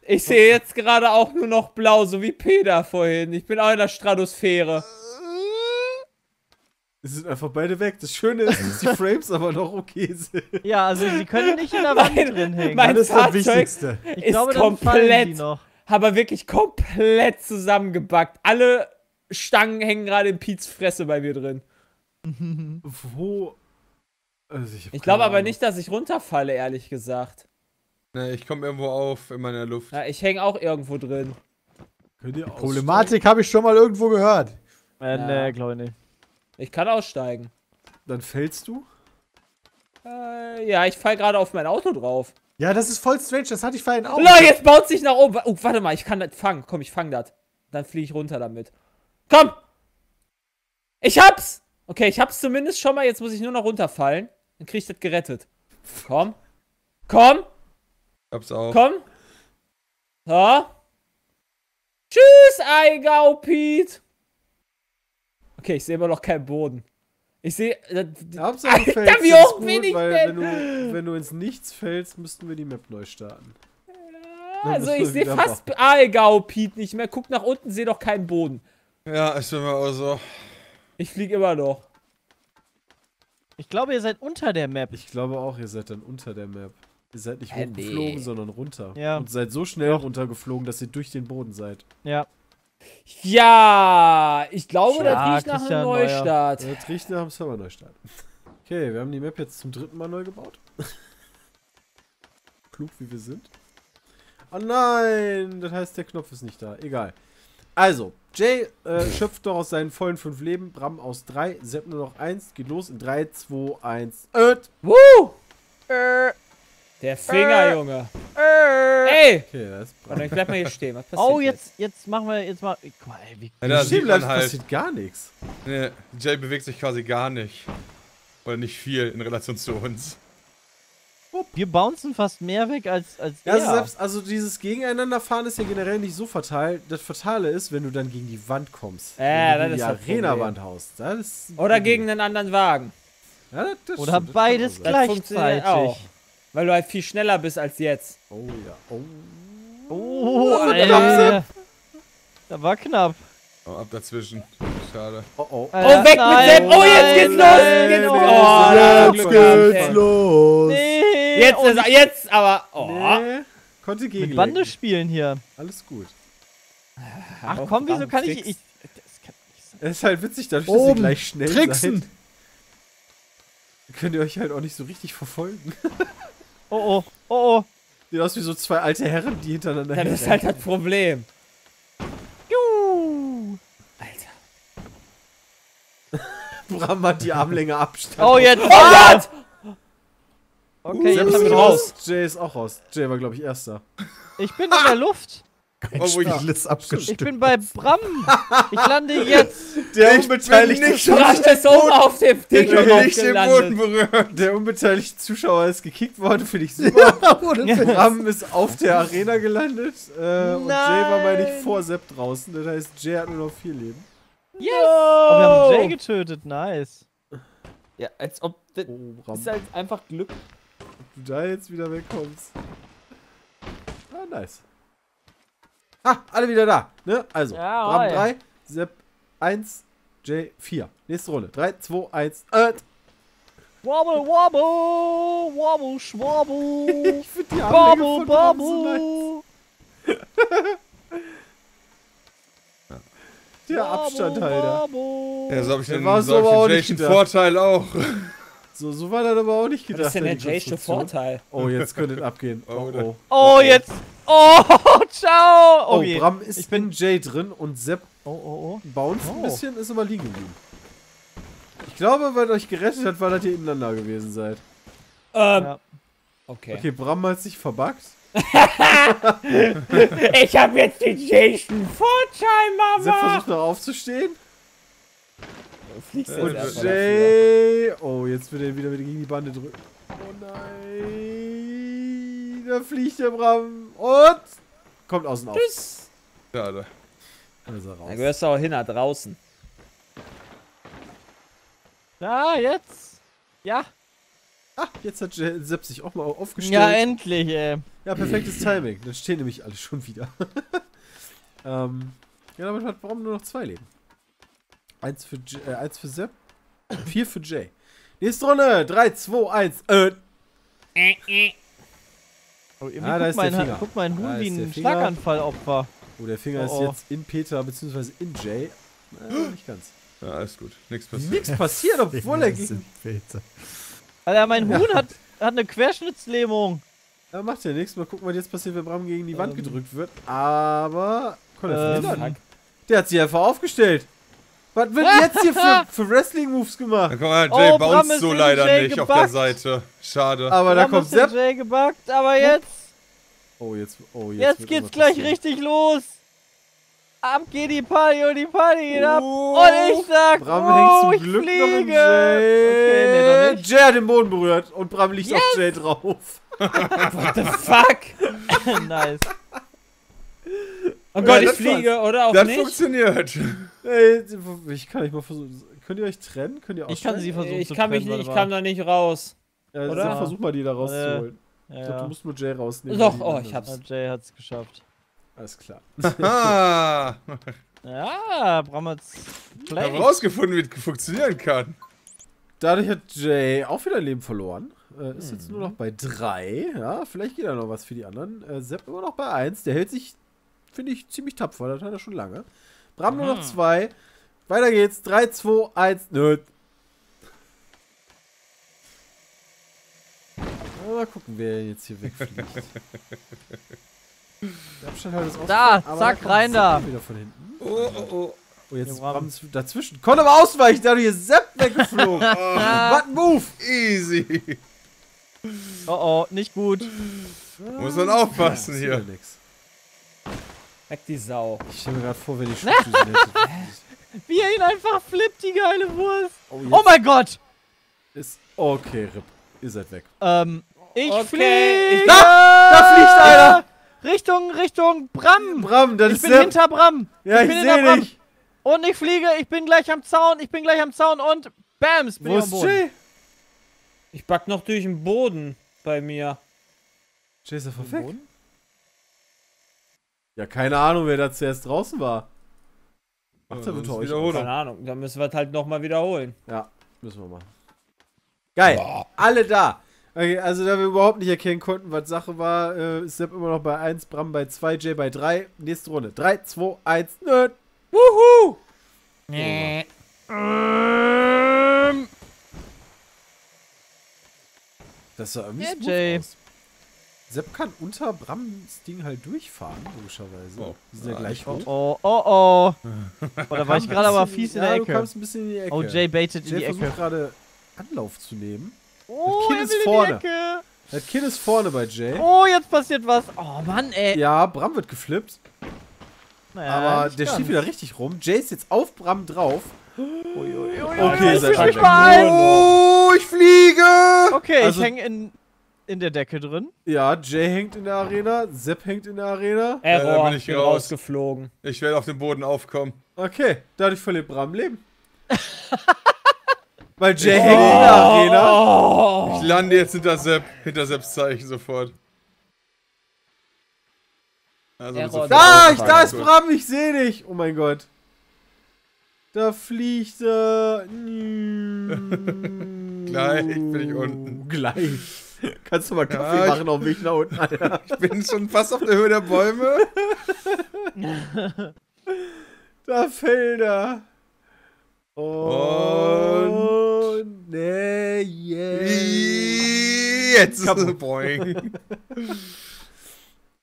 Ich sehe jetzt gerade auch nur noch blau, so wie Peter vorhin. Ich bin auch in der Stratosphäre. Es sind einfach beide weg. Das Schöne ist, dass die Frames aber noch okay sind. Ja, also sie können nicht in der Wand Mein- drin hängen. mein- Das ist das Wichtigste. ich ist glaube, komplett- die noch. Aber wirklich komplett zusammengebackt. Alle Stangen hängen gerade in Piets Fresse bei mir drin. Wo? Also ich Ich glaube aber nicht, dass ich runterfalle, ehrlich gesagt. Ne, ich komme irgendwo auf in meiner Luft. Ja, ich hänge auch irgendwo drin. Könnt ihr aussteigen? Problematik habe ich schon mal irgendwo gehört. Äh, Ja. nee, glaube ich nicht. Ich kann aussteigen. Dann fällst du? Äh, ja, ich fall gerade auf mein Auto drauf. Ja, das ist voll strange. Das hatte ich vorhin auch. Leute, jetzt baut sich nach oben. Oh, warte mal, ich kann das fangen. Komm, ich fang das. Dann fliege ich runter damit. Komm! Ich hab's! Okay, ich hab's zumindest schon mal. Jetzt muss ich nur noch runterfallen. Dann krieg ich das gerettet. Komm. Komm. Hab's auch. Komm. So. Tschüss, Eigau, Pete. Okay, ich sehe immer noch keinen Boden. Ich sehe. äh, Hauptsache du Alter, fällst, wie das ist hoch bin gut, ich weil denn? Wenn du, wenn du ins Nichts fällst, müssten wir die Map neu starten. Also, müssen ich sehe fast Eigau, Pete nicht mehr. Guck nach unten, sehe doch keinen Boden. Ja, ich bin mir auch so. Ich fliege immer noch. Ich glaube, ihr seid unter der Map. Ich glaube auch, ihr seid dann unter der Map. Ihr seid nicht Äh, hochgeflogen, nee. sondern runter. Ja. Und seid so schnell runtergeflogen, dass ihr durch den Boden seid. Ja. Ja, ich glaube, Ja, das riecht nach Christian einem Neuer. Neustart. Das riecht nach dem Server-Neustart. Okay, wir haben die Map jetzt zum dritten Mal neu gebaut. Klug wie wir sind. Oh nein, das heißt, der Knopf ist nicht da. Egal. Also, Jay äh, schöpft doch aus seinen vollen fünf Leben, Bram aus drei, Sepp nur noch eins. Geht los in 3, 2, 1. Öt. Woo! Der Finger, Junge. Ey! Okay, da ist Warte, ich bleib mal hier stehen. Was passiert Oh, jetzt, jetzt machen wir jetzt mal. Guck mal, ey, wie Ja, da Stehen sieht man bleibt, halt. passiert gar nichts. Ne, Jay bewegt sich quasi gar nicht. Oder nicht viel in Relation zu uns. wir bouncen fast mehr weg als, als Ja, er. also, selbst, also dieses Gegeneinanderfahren ist ja generell nicht so fatal. Das Fatale ist, wenn du dann gegen die Wand kommst. Äh, das ist die das. Arena-Wand haust. Das Oder gegen einen anderen Wagen. Ja, das, das Oder stimmt, das beides Das gleichzeitig. auch. Weil du halt viel schneller bist als jetzt. Oh ja. Oh. Oh, knapp, Alter. Da war knapp. Oh, ab dazwischen. Schade. Oh oh. Oh, weg mit Sepp! Oh, jetzt geht's los! nein, Geht's oh, oh, da Jetzt geht's los. Nee. Jetzt und ist er, jetzt aber. Oh. Nee, konnte mit gegen. Bande spielen hier. Alles gut. Ach komm, wieso kann ich. ich das kann nicht sein. Es ist halt witzig, dadurch, dass ihr gleich schnell Tricksen. seid, könnt ihr euch halt auch nicht so richtig verfolgen. Oh oh, oh oh. Sieht aus wie so zwei alte Herren, die hintereinander Das ist halt das Problem. Juhu. Alter. Bram hat die Armlänge Abstand. Oh, jetzt. Oh Gott! Okay, Sepp jetzt ist hab ich raus. raus. Jay ist auch raus. Jay war, glaube ich, erster. Ich bin in der Luft. Oh, wo ich, Alles Ich abgestimmt. bin bei Bram. Ich lande jetzt. Der Ich bin nicht es oben auf dem Ding ich bin drauf nicht den. Boden berührt. Der unbeteiligte Zuschauer ist gekickt worden, finde ich super. Witz. Bram ist auf der Arena gelandet. Äh, und Jay war, meine ich, vor Sepp draußen. Das heißt, Jay hat nur noch vier Leben. Yes. Oh, wir haben Jay getötet. Nice. Ja, als ob. Das Oh, ist halt einfach Glück. ob du da jetzt wieder wegkommst. Ah, nice. Ah, alle wieder da. Ne? Also, Ja, Bram oi. 3, Sepp 1, Jay 4. Nächste Runde. 3, 2, 1. Äh, Wobble, wobble, wobble, schwobble. ich finde die Armlänge Bobble, von Bram so bobble. Der Abstandhalter. Ja, so habe ich den, so hab ich den. Vorteil auch. So, so war das aber auch nicht gedacht. Was ist denn der Konstruktion. Vorteil? Oh, jetzt könnte es abgehen. Oh, Oh, oh. Oh, jetzt. Oh, ciao. Oh, Okay. Bram ist Ich bin- in Jay drin und Sepp Oh, oh, bounced ein Oh. bisschen, ist aber liegen geblieben. Ich glaube, weil euch gerettet hat, weil ihr hier ineinander gewesen seid. Ähm, Ja. okay. Okay, Bram hat sich verbuggt. Ich hab jetzt den Jason Vorteil, Sepp Mama! versucht noch aufzustehen. Du fliegst jetzt Und dafür. Jay. Oh, jetzt wird er wieder, wieder gegen die Bande drücken. Oh nein. Da fliegt der Bram. Und. Kommt außen auf. Tschüss. Da Schade. ist er raus. Da gehörst du auch hin, da draußen. Da, jetzt. Ja. Ah, jetzt hat Jay- Sepp sich auch mal aufgestellt. Ja, endlich, ey. Ja, perfektes Timing. Dann stehen nämlich alle schon wieder. ähm, ja, damit hat Brom nur noch zwei Leben. Eins für, J äh, eins für Sepp, vier für Jay. Nächste Runde. 3, 2, 1. Äh, Oh, irgendwie Ah, da guckt ist der mein, Finger. guckt mein Da Huhn wie ist der ein. Schlaganfallopfer. oh, der Finger Oh, ist oh. jetzt in Peter, beziehungsweise in Jay. Äh, nicht ganz. Ja, alles gut. Nichts passiert. Nichts passiert, obwohl er gegen... sind Filter. Alter, mein Huhn hat, hat eine Querschnittslähmung. Ja, macht ja nichts. Mal gucken, was jetzt passiert, wenn Bram gegen die Wand Ähm. gedrückt wird. Aber... Konnte er Ähm. Der hat sich einfach aufgestellt. Was wird jetzt hier für, für Wrestling-Moves gemacht? Dann komm mal, Oh, Jay Bram bounced ist so leider Jay nicht auf der gebackt. Seite. Schade. Aber da Warum kommt Sepp. Jay gebackt, aber jetzt, Oh, jetzt... Oh, jetzt, jetzt geht's gleich passieren. richtig los. Ab geht die Party und die Party geht ab. Oh. Und ich sag, Bram oh, hängt zum ich Glück fliege. noch in Jay. Okay, nee. Jay hat den Boden berührt und Bram liegt auf Jay drauf. Fuck! nice. Oh Ja, Gott, ich das fliege, oder auch das nicht? funktioniert. Ey, ich kann nicht mal versuchen. Könnt ihr euch trennen? Könnt ihr Ich kann sie versuchen Ich zu kann mich trennen, nicht, ich kam da nicht raus. Ja, oder? Sepp, versuch mal die da rauszuholen. Ja, Ich glaube, du ja. musst nur Jay rausnehmen. Doch, oh, ich hab's. Ja, Jay hat's geschafft. Alles klar. Ah, Ja, Bram hat's ich play. habe rausgefunden, wie es funktionieren kann. Dadurch hat Jay auch wieder Leben verloren. Äh, ist jetzt nur noch bei drei. Ja, vielleicht geht da noch was für die anderen. Äh, Sepp immer noch bei eins. Der hält sich finde ich ziemlich tapfer. Das hat er schon lange. Bram nur noch zwei. Weiter geht's. 3, 2, 1, nö. Mal gucken, wer jetzt hier wegfliegt. Der Abstand halt ist auch Da, zack, rein da. Wieder von hinten. Oh, oh, oh. Oh, jetzt Ja, ist Bram. Bram z- dazwischen. Konnte aber ausweichen, da hier Sepp weggeflogen. Was ein Move. Easy. Oh oh, nicht gut. Muss man aufpassen Ja, hier. ist ja nix. Weg die Sau. Ich stelle mir gerade vor, wenn die Schubdüsen. Wie er ihn einfach flippt, die geile Wurst. Oh, Oh mein Gott. ist. Okay, Rip. Ihr seid weg. Ähm, ich Okay, fliege. ich- Da! Da fliegt einer! Richtung, Richtung Bram. Bram, das ich ist bin Sepp. hinter Bram. Ja, ich bin hinter sehe Bram. dich. Und ich fliege. Ich bin gleich am Zaun. Ich bin gleich am Zaun und Bams, bin Wo ich am Boden. Jay? Ich back noch durch den Boden bei mir. Jay ist einfach weg. Ja, keine Ahnung, wer da zuerst draußen war. Macht er ist euch. Keine Ahnung, dann müssen wir es halt nochmal wiederholen. Ja, müssen wir machen. Geil. Alle da. Okay, also da wir überhaupt nicht erkennen konnten, was Sache war, äh, ist Sepp immer noch bei 1, Bram bei 2, Jay bei 3. Nächste Runde. 3, 2, 1, nö. Wuhu! Ähm, Das sah irgendwie Ja, Jay. aus. Sepp kann unter Brams Ding halt durchfahren, logischerweise. Oh. Die sind ja Ah, gleich Oh, hoch. oh, oh, oh. Oh, da war ich gerade aber fies in ja, der du Ecke. kamst ein bisschen in die Ecke. Oh, Jay baitet in Jay die versucht Ecke. gerade Anlauf zu nehmen. Oh, Kind er ist will in vorne. die Ecke. Das Kind ist vorne bei Jay. Oh, jetzt passiert was. Oh, Mann, ey. Ja, Bram wird geflippt, Naja, aber der steht wieder richtig rum. Jay ist jetzt auf Bram drauf. Okay, Okay, ich seid fühl mich weg. mal ein. Oh, ich fliege! Okay, Also- ich hänge in, in der Decke drin. Ja, Jay hängt in der Arena, Sepp hängt in der Arena. da Error, bin ich bin raus. rausgeflogen. Ich werde auf den Boden aufkommen. Okay, dadurch verliert Bram Leben. Weil Jay hängt in der Arena. Ich lande jetzt hinter Sepp, hinter Sepps Zeichen sofort. Also Error. Da, vier ich, da ist. Bram, ich sehe dich. Oh mein Gott. Da fliegt er. Mm. Gleich bin ich unten. Gleich. Kannst du mal Kaffee Ja, machen auf Weg nach unten, Alter. Ich bin schon fast auf der Höhe der Bäume. Da fällt er. Und. Nee, yeah. Jetzt ist es boing.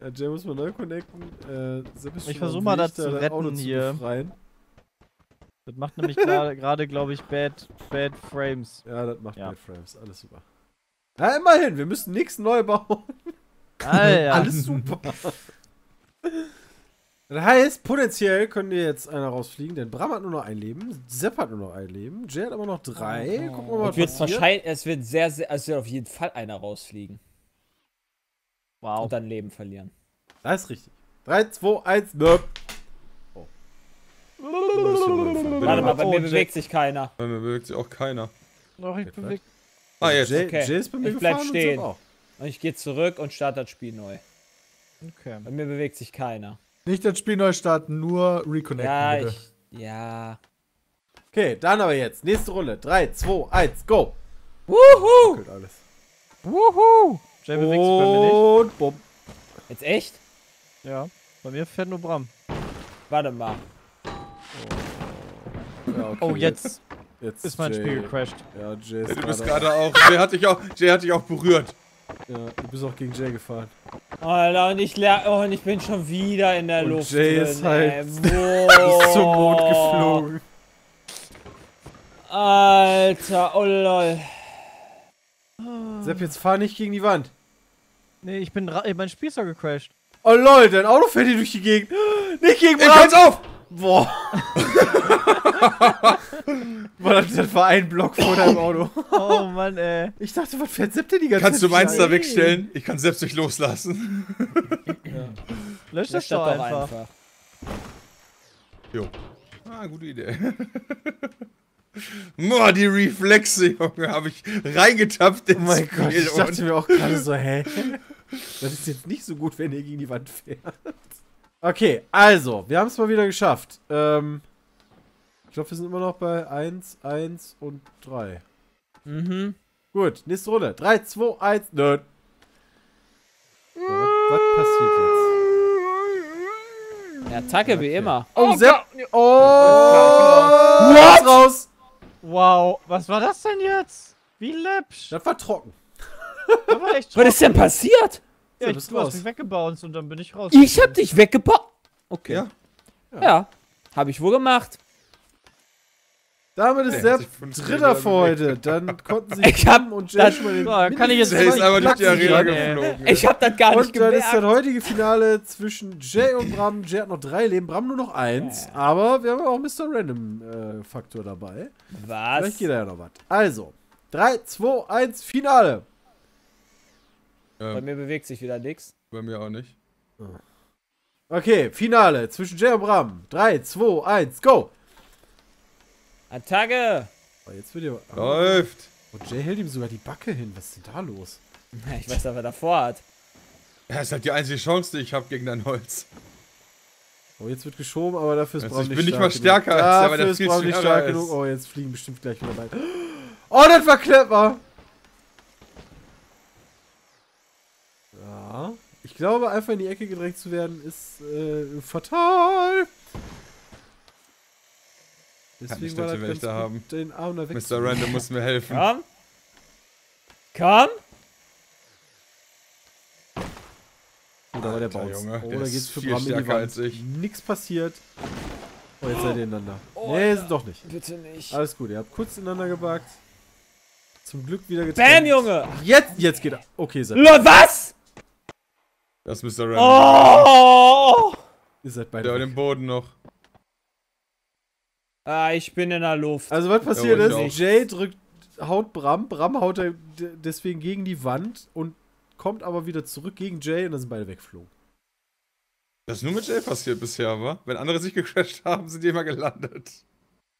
Ja, Jay muss mal neu connecten. Äh, Ich schon versuch am mal, das zu retten hier. befreien. Das macht nämlich gerade, gerade glaube ich, Bad, Bad Frames. Ja, das macht Ja. Bad Frames. Alles super. Na, immerhin, wir müssen nichts neu bauen. Alter. Alles super. Das heißt, potenziell können wir jetzt einer rausfliegen, denn Bram hat nur noch ein Leben, Sepp hat nur noch ein Leben, Jay hat aber noch drei. Gucken wir mal, was Es wird passiert. wahrscheinlich, es wird sehr, sehr, es wird auf jeden Fall einer rausfliegen Wow. und dann Leben verlieren. Das ist richtig. 3, 2, 1, nöp. Warte mal, bei Oh, mir Jack. bewegt sich keiner. Bei mir bewegt sich auch keiner. Noch ich Okay, bewegt. Ah, jetzt. Jay, Okay. Jay ist bei mir Ich bleib stehen. und. Und ich gehe zurück und starte das Spiel neu. Okay. Bei mir bewegt sich keiner. Nicht das Spiel neu starten, nur reconnecten, Ja, bitte. ich. Ja. Okay, dann aber jetzt. Nächste Runde. 3, 2, 1, go. Wuhu! Ruckelt alles. Wuhu! Jay bewegt sich bei mir nicht. Und bumm. Jetzt echt? Ja. Bei mir fährt nur Bram. Warte mal. Ja, okay, Oh, jetzt jetzt ist mein Jay. Spiel gecrashed. Ja, Jay ist Ja, du bist gerade auch. Jay hat dich auch, Jay hat dich auch berührt. Ja, du bist auch gegen Jay gefahren. Alter, und ich, ler- oh, und ich bin schon wieder in der Und Luft. Jay drin, ist halt- ey. Ist zum Mond geflogen. Alter, oh lol. Sepp, jetzt fahr nicht gegen die Wand. Nee, ich bin mein Spiel ist doch gecrashed. Oh lol, dein Auto fährt hier durch die Gegend. Nicht gegen Ich Bram. kann's auf! Boah. Boah, das, das war ein Block vor deinem Auto. Oh Mann, ey. Ich dachte, was fährt Sepp denn die ganze Kannst du Zeit? meins da wegstellen? Ich kann selbst nicht loslassen. Lösch Das doch doch einfach. einfach. Jo. Ah, gute Idee. Boah, die Reflexe, Junge, habe ich reingetappt Oh mein Gott, ich dachte mir auch gerade so, hä? Das ist jetzt nicht so gut, wenn ihr gegen die Wand fährt. Okay, also, wir haben es mal wieder geschafft. Ähm, ich glaube, wir sind immer noch bei 1, 1 und 3. Mhm. Gut, nächste Runde. 3, 2, 1, nö. So, was, was passiert jetzt? Ja, Attacke wie immer. Oh, sehr. Oh! What? What? Raus! Wow, was war das denn jetzt? Wie läppsch. Das war trocken. Das war echt Was ist denn passiert? Ja, Ja, ich, du hast raus. mich weggebounced und dann bin ich raus. Ich hab dich weggebaut. Okay. Ja. Ja. Hab ich wohl gemacht. Damit ist Der Dritter für heute. Dann konnten sie Ich hab und Jay schon mal den So, dann kann ich jetzt Jay ist einfach durch die Arena geflogen. Ich hab das gar nicht Und dann ist das gemerkt. heutige Finale zwischen Jay und Bram. Jay hat noch drei Leben, Bram nur noch eins. Aber wir haben auch Mr. Random-Faktor dabei. Was? Vielleicht geht da ja noch was. Also, 3, 2, 1, Finale. Bei Ähm, mir bewegt sich wieder nix. bei mir auch nicht. Okay, Finale zwischen Jay und Bram. 3, 2, 1, go. Attacke! Oh, jetzt wird ihr. Läuft. und Jay hält ihm sogar die Backe hin. Was ist denn da los? Ich weiß, was er davor hat. Das ist halt die einzige Chance, die ich habe gegen dein Holz. Oh, jetzt wird geschoben, aber dafür ist Also ich nicht bin nicht stark mal stärker genug. als der, weil Dafür der ist viel Bram nicht stark ist. genug. Oh, jetzt fliegen bestimmt gleich wieder rein. Oh, das war clever. Ja. Ich glaube, einfach in die Ecke gedrängt zu werden, ist äh, fatal. Kann ich war das haben. den Arm da Mr. Random muss mir helfen. Komm! Komm! Oh, da war der Bounce. Junge, oh, der da geht's für Bram in die Wand. Nix passiert. Oh, jetzt seid ihr ineinander. Oh, nee, Alter. ist doch nicht. Bitte nicht. Alles gut, ihr habt kurz ineinander gebackt. Zum Glück wieder getrennt. Bam, Junge! Jetzt, jetzt geht er. Okay, seid, Lol, was? Das ist Mr. Random. Oh! ihr seid Der beide auf weg. dem Boden noch. Ah, ich bin in der Luft. Also was passiert Ja, ist. Jay drückt, haut Bram, Bram haut er deswegen gegen die Wand und kommt aber wieder zurück gegen Jay und dann sind beide weggeflogen. Das ist nur mit Jay passiert bisher, wa? Wenn andere sich gecrashed haben, sind die immer gelandet.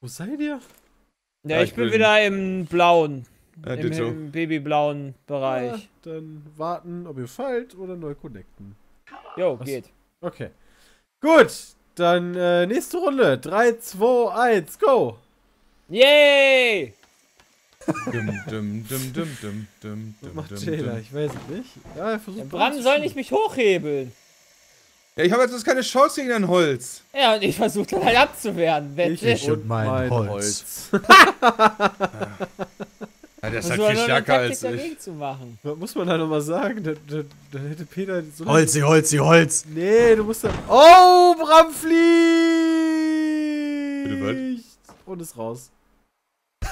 Wo seid ihr? ja, Ja, ich ich bin bin- wieder im blauen. Ja, Im, im babyblauen Bereich. Ah, dann warten, ob ihr fallt oder neu connecten. Jo, Was? geht. Okay. Gut, dann äh, nächste Runde. 3, 2, 1, go! Yay! Dum, dum, dum, dum, dum, dum, Was macht dum. Ich weiß es nicht. Ja, er versucht Der Bram soll nicht mich hochhebeln. Ja, ich habe jetzt keine Chance gegen dein Holz. Ja, und ich versuche dann halt abzuwehren. Ich, it. und mein Holz. Ja, der ist Versuch halt viel stärker als ich. zu machen. Was muss man da nochmal sagen? Da, da, da hätte Peter so lange- Holzi, Holzi, Holz. Nee, du musst da. Oh, Bram fliegt! Bitte Und ist raus.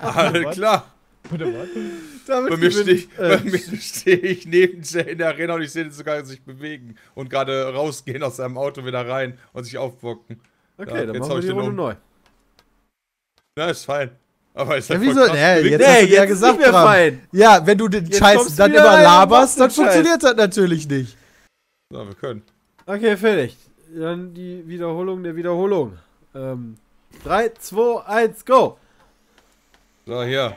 Alles klar. Damit Bei mir stehe gewinnt, ich, äh, bei mir steh ich neben Jay in der Arena und ich sehe den sogar sich bewegen und gerade rausgehen aus seinem Auto wieder rein und sich aufbocken. Okay, Ja, dann jetzt machen wir ich die den Runde um. neu. Na, ist fein. Aber ist Ja, wieso? Nee, jetzt hast du ja gesagt, nicht fein. Ja, wenn du den Jetzt Scheiß dann immer laberst, dann funktioniert das natürlich nicht. So, wir können. Okay, fertig. Dann die Wiederholung der Wiederholung. Ähm, 3, 2, 1, go! So, hier.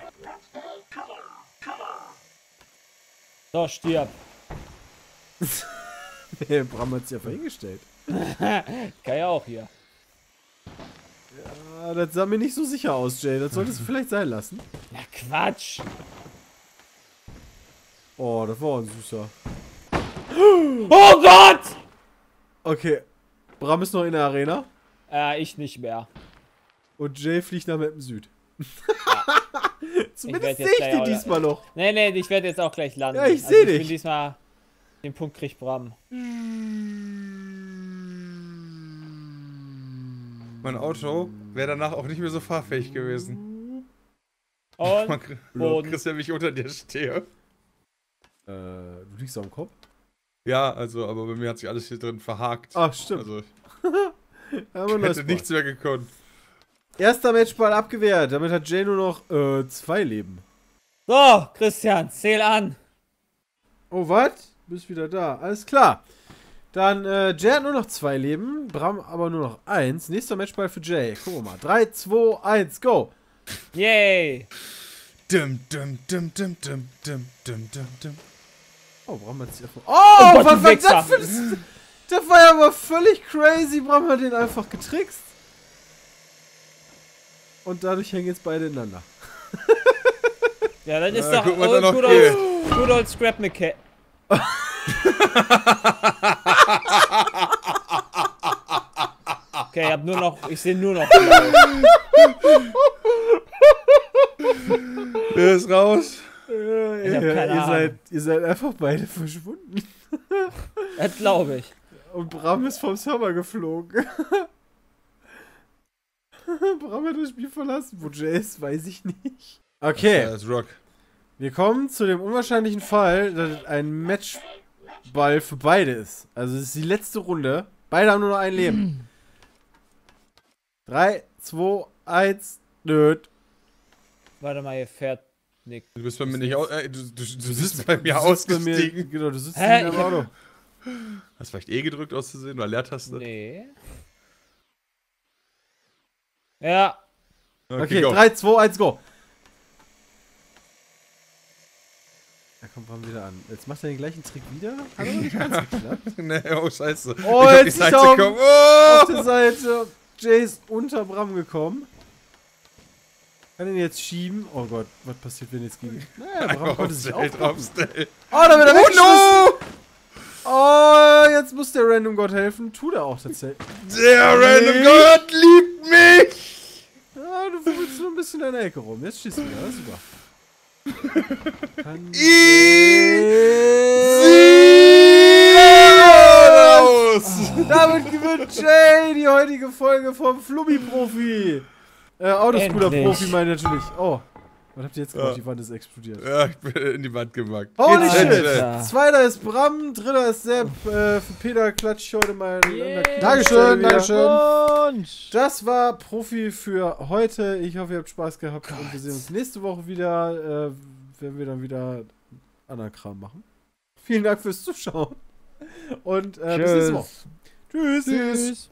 So, stirb. Nee, Bram hat sich einfach hingestellt. Kann ja auch hier. Ah, das sah mir nicht so sicher aus, Jay. Das solltest du vielleicht sein lassen. Na Quatsch. Oh, das war ein süßer. Oh Gott! Okay. Bram ist noch in der Arena. Äh, ich nicht mehr. Und Jay fliegt nach Mappen Süd. Zumindest werd sehe ich den diesmal noch. Nee, nee, ich werde jetzt auch gleich landen. Ja, ich Also seh Ich dich. bin diesmal. Den Punkt kriegt Bram. Mein Auto wäre danach auch nicht mehr so fahrfähig gewesen. Und Man kriegst ja, wie ich unter dir stehe. Äh, du liegst auf dem Kopf? Ja, also, aber bei mir hat sich alles hier drin verhakt. Ach, stimmt. Also, ich hätte Ball. nichts mehr gekonnt. Erster Matchball abgewehrt. Damit hat Jay nur noch äh, zwei Leben. so, Christian, zähl an. Oh, was? Bist wieder da. Alles klar. Dann äh, Jay hat nur noch zwei Leben, Bram aber nur noch eins. Nächster Matchball für Jay. Gucken wir mal. 3, 2, 1, go! Yay! Dum, dum, dum, dum, dum, dum, dum, dum. Oh, Bram hat sich einfach... Oh, oh Gott, was war das für... Das war ja aber völlig crazy. Bram hat den einfach getrickst. Und dadurch hängen jetzt beide ineinander. ja, dann ist ja, doch... Guck, oh, gut, old, good old Scrap McCat. Okay, ich hab nur noch, ich sehe nur noch. Der ist raus. Ich hab ihr, keine ihr, Ahnung. seid, ihr seid einfach beide verschwunden. Das glaube ich. Und Bram ist vom Server geflogen. Bram hat das Spiel verlassen. Wo Jay ist, weiß ich nicht. Okay, ist Rock. wir kommen zu dem unwahrscheinlichen Fall, dass ein Matchball für beide ist. Also es ist die letzte Runde. Beide haben nur noch ein Leben. 3, 2, 1, nöt. Warte mal, hier fährt Nick. Du bist bei mir nicht aus, äh, du, du, du bist bei bei mir du sitzt bei mir- ausgestiegen. Genau, du sitzt Hä? in hab- Auto. Hast vielleicht E gedrückt auszusehen, weil Leertaste. Nee. Ja. Okay, go. 3, 2, 1, go. Kommt Bram wieder an. Jetzt macht er den gleichen Trick wieder. Hat aber nicht ganz geklappt. nee, oh, scheiße. Oh, ich jetzt ist auf- gekommen. Auf Oh! der Seite. Jay ist unter Bram gekommen. Kann ihn jetzt schieben. Oh Gott, was passiert, wenn jetzt gegen. Naja, Bram konnte sich auch. Oh, da wird er Oh no! Oh, jetzt muss der Random Gott helfen. Tut er auch tatsächlich. Der Random God liebt mich! Ja, du fuhrst nur ein bisschen in der Ecke rum. Jetzt schießt du wieder. Super. Raus! Damit gewinnt Jay die heutige Folge vom Flummi-Profi. Äh, Autoscooter-Profi meine ich natürlich. Oh, was habt ihr jetzt gemacht? Ja. Die Wand ist explodiert. Ja, ich bin in die Wand gemacht. Holy shit! Alter. Zweiter ist Bram, dritter ist Sepp. Äh, für Peter klatsche ich heute mal Knie- Dankeschön. Dankeschön. Das war Profi für heute. Ich hoffe, ihr habt Spaß gehabt und wir sehen uns nächste Woche wieder, äh, wenn wir dann wieder anderen Kram machen. Vielen Dank fürs Zuschauen und äh, bis nächste Woche. Tschüss. Tschüss.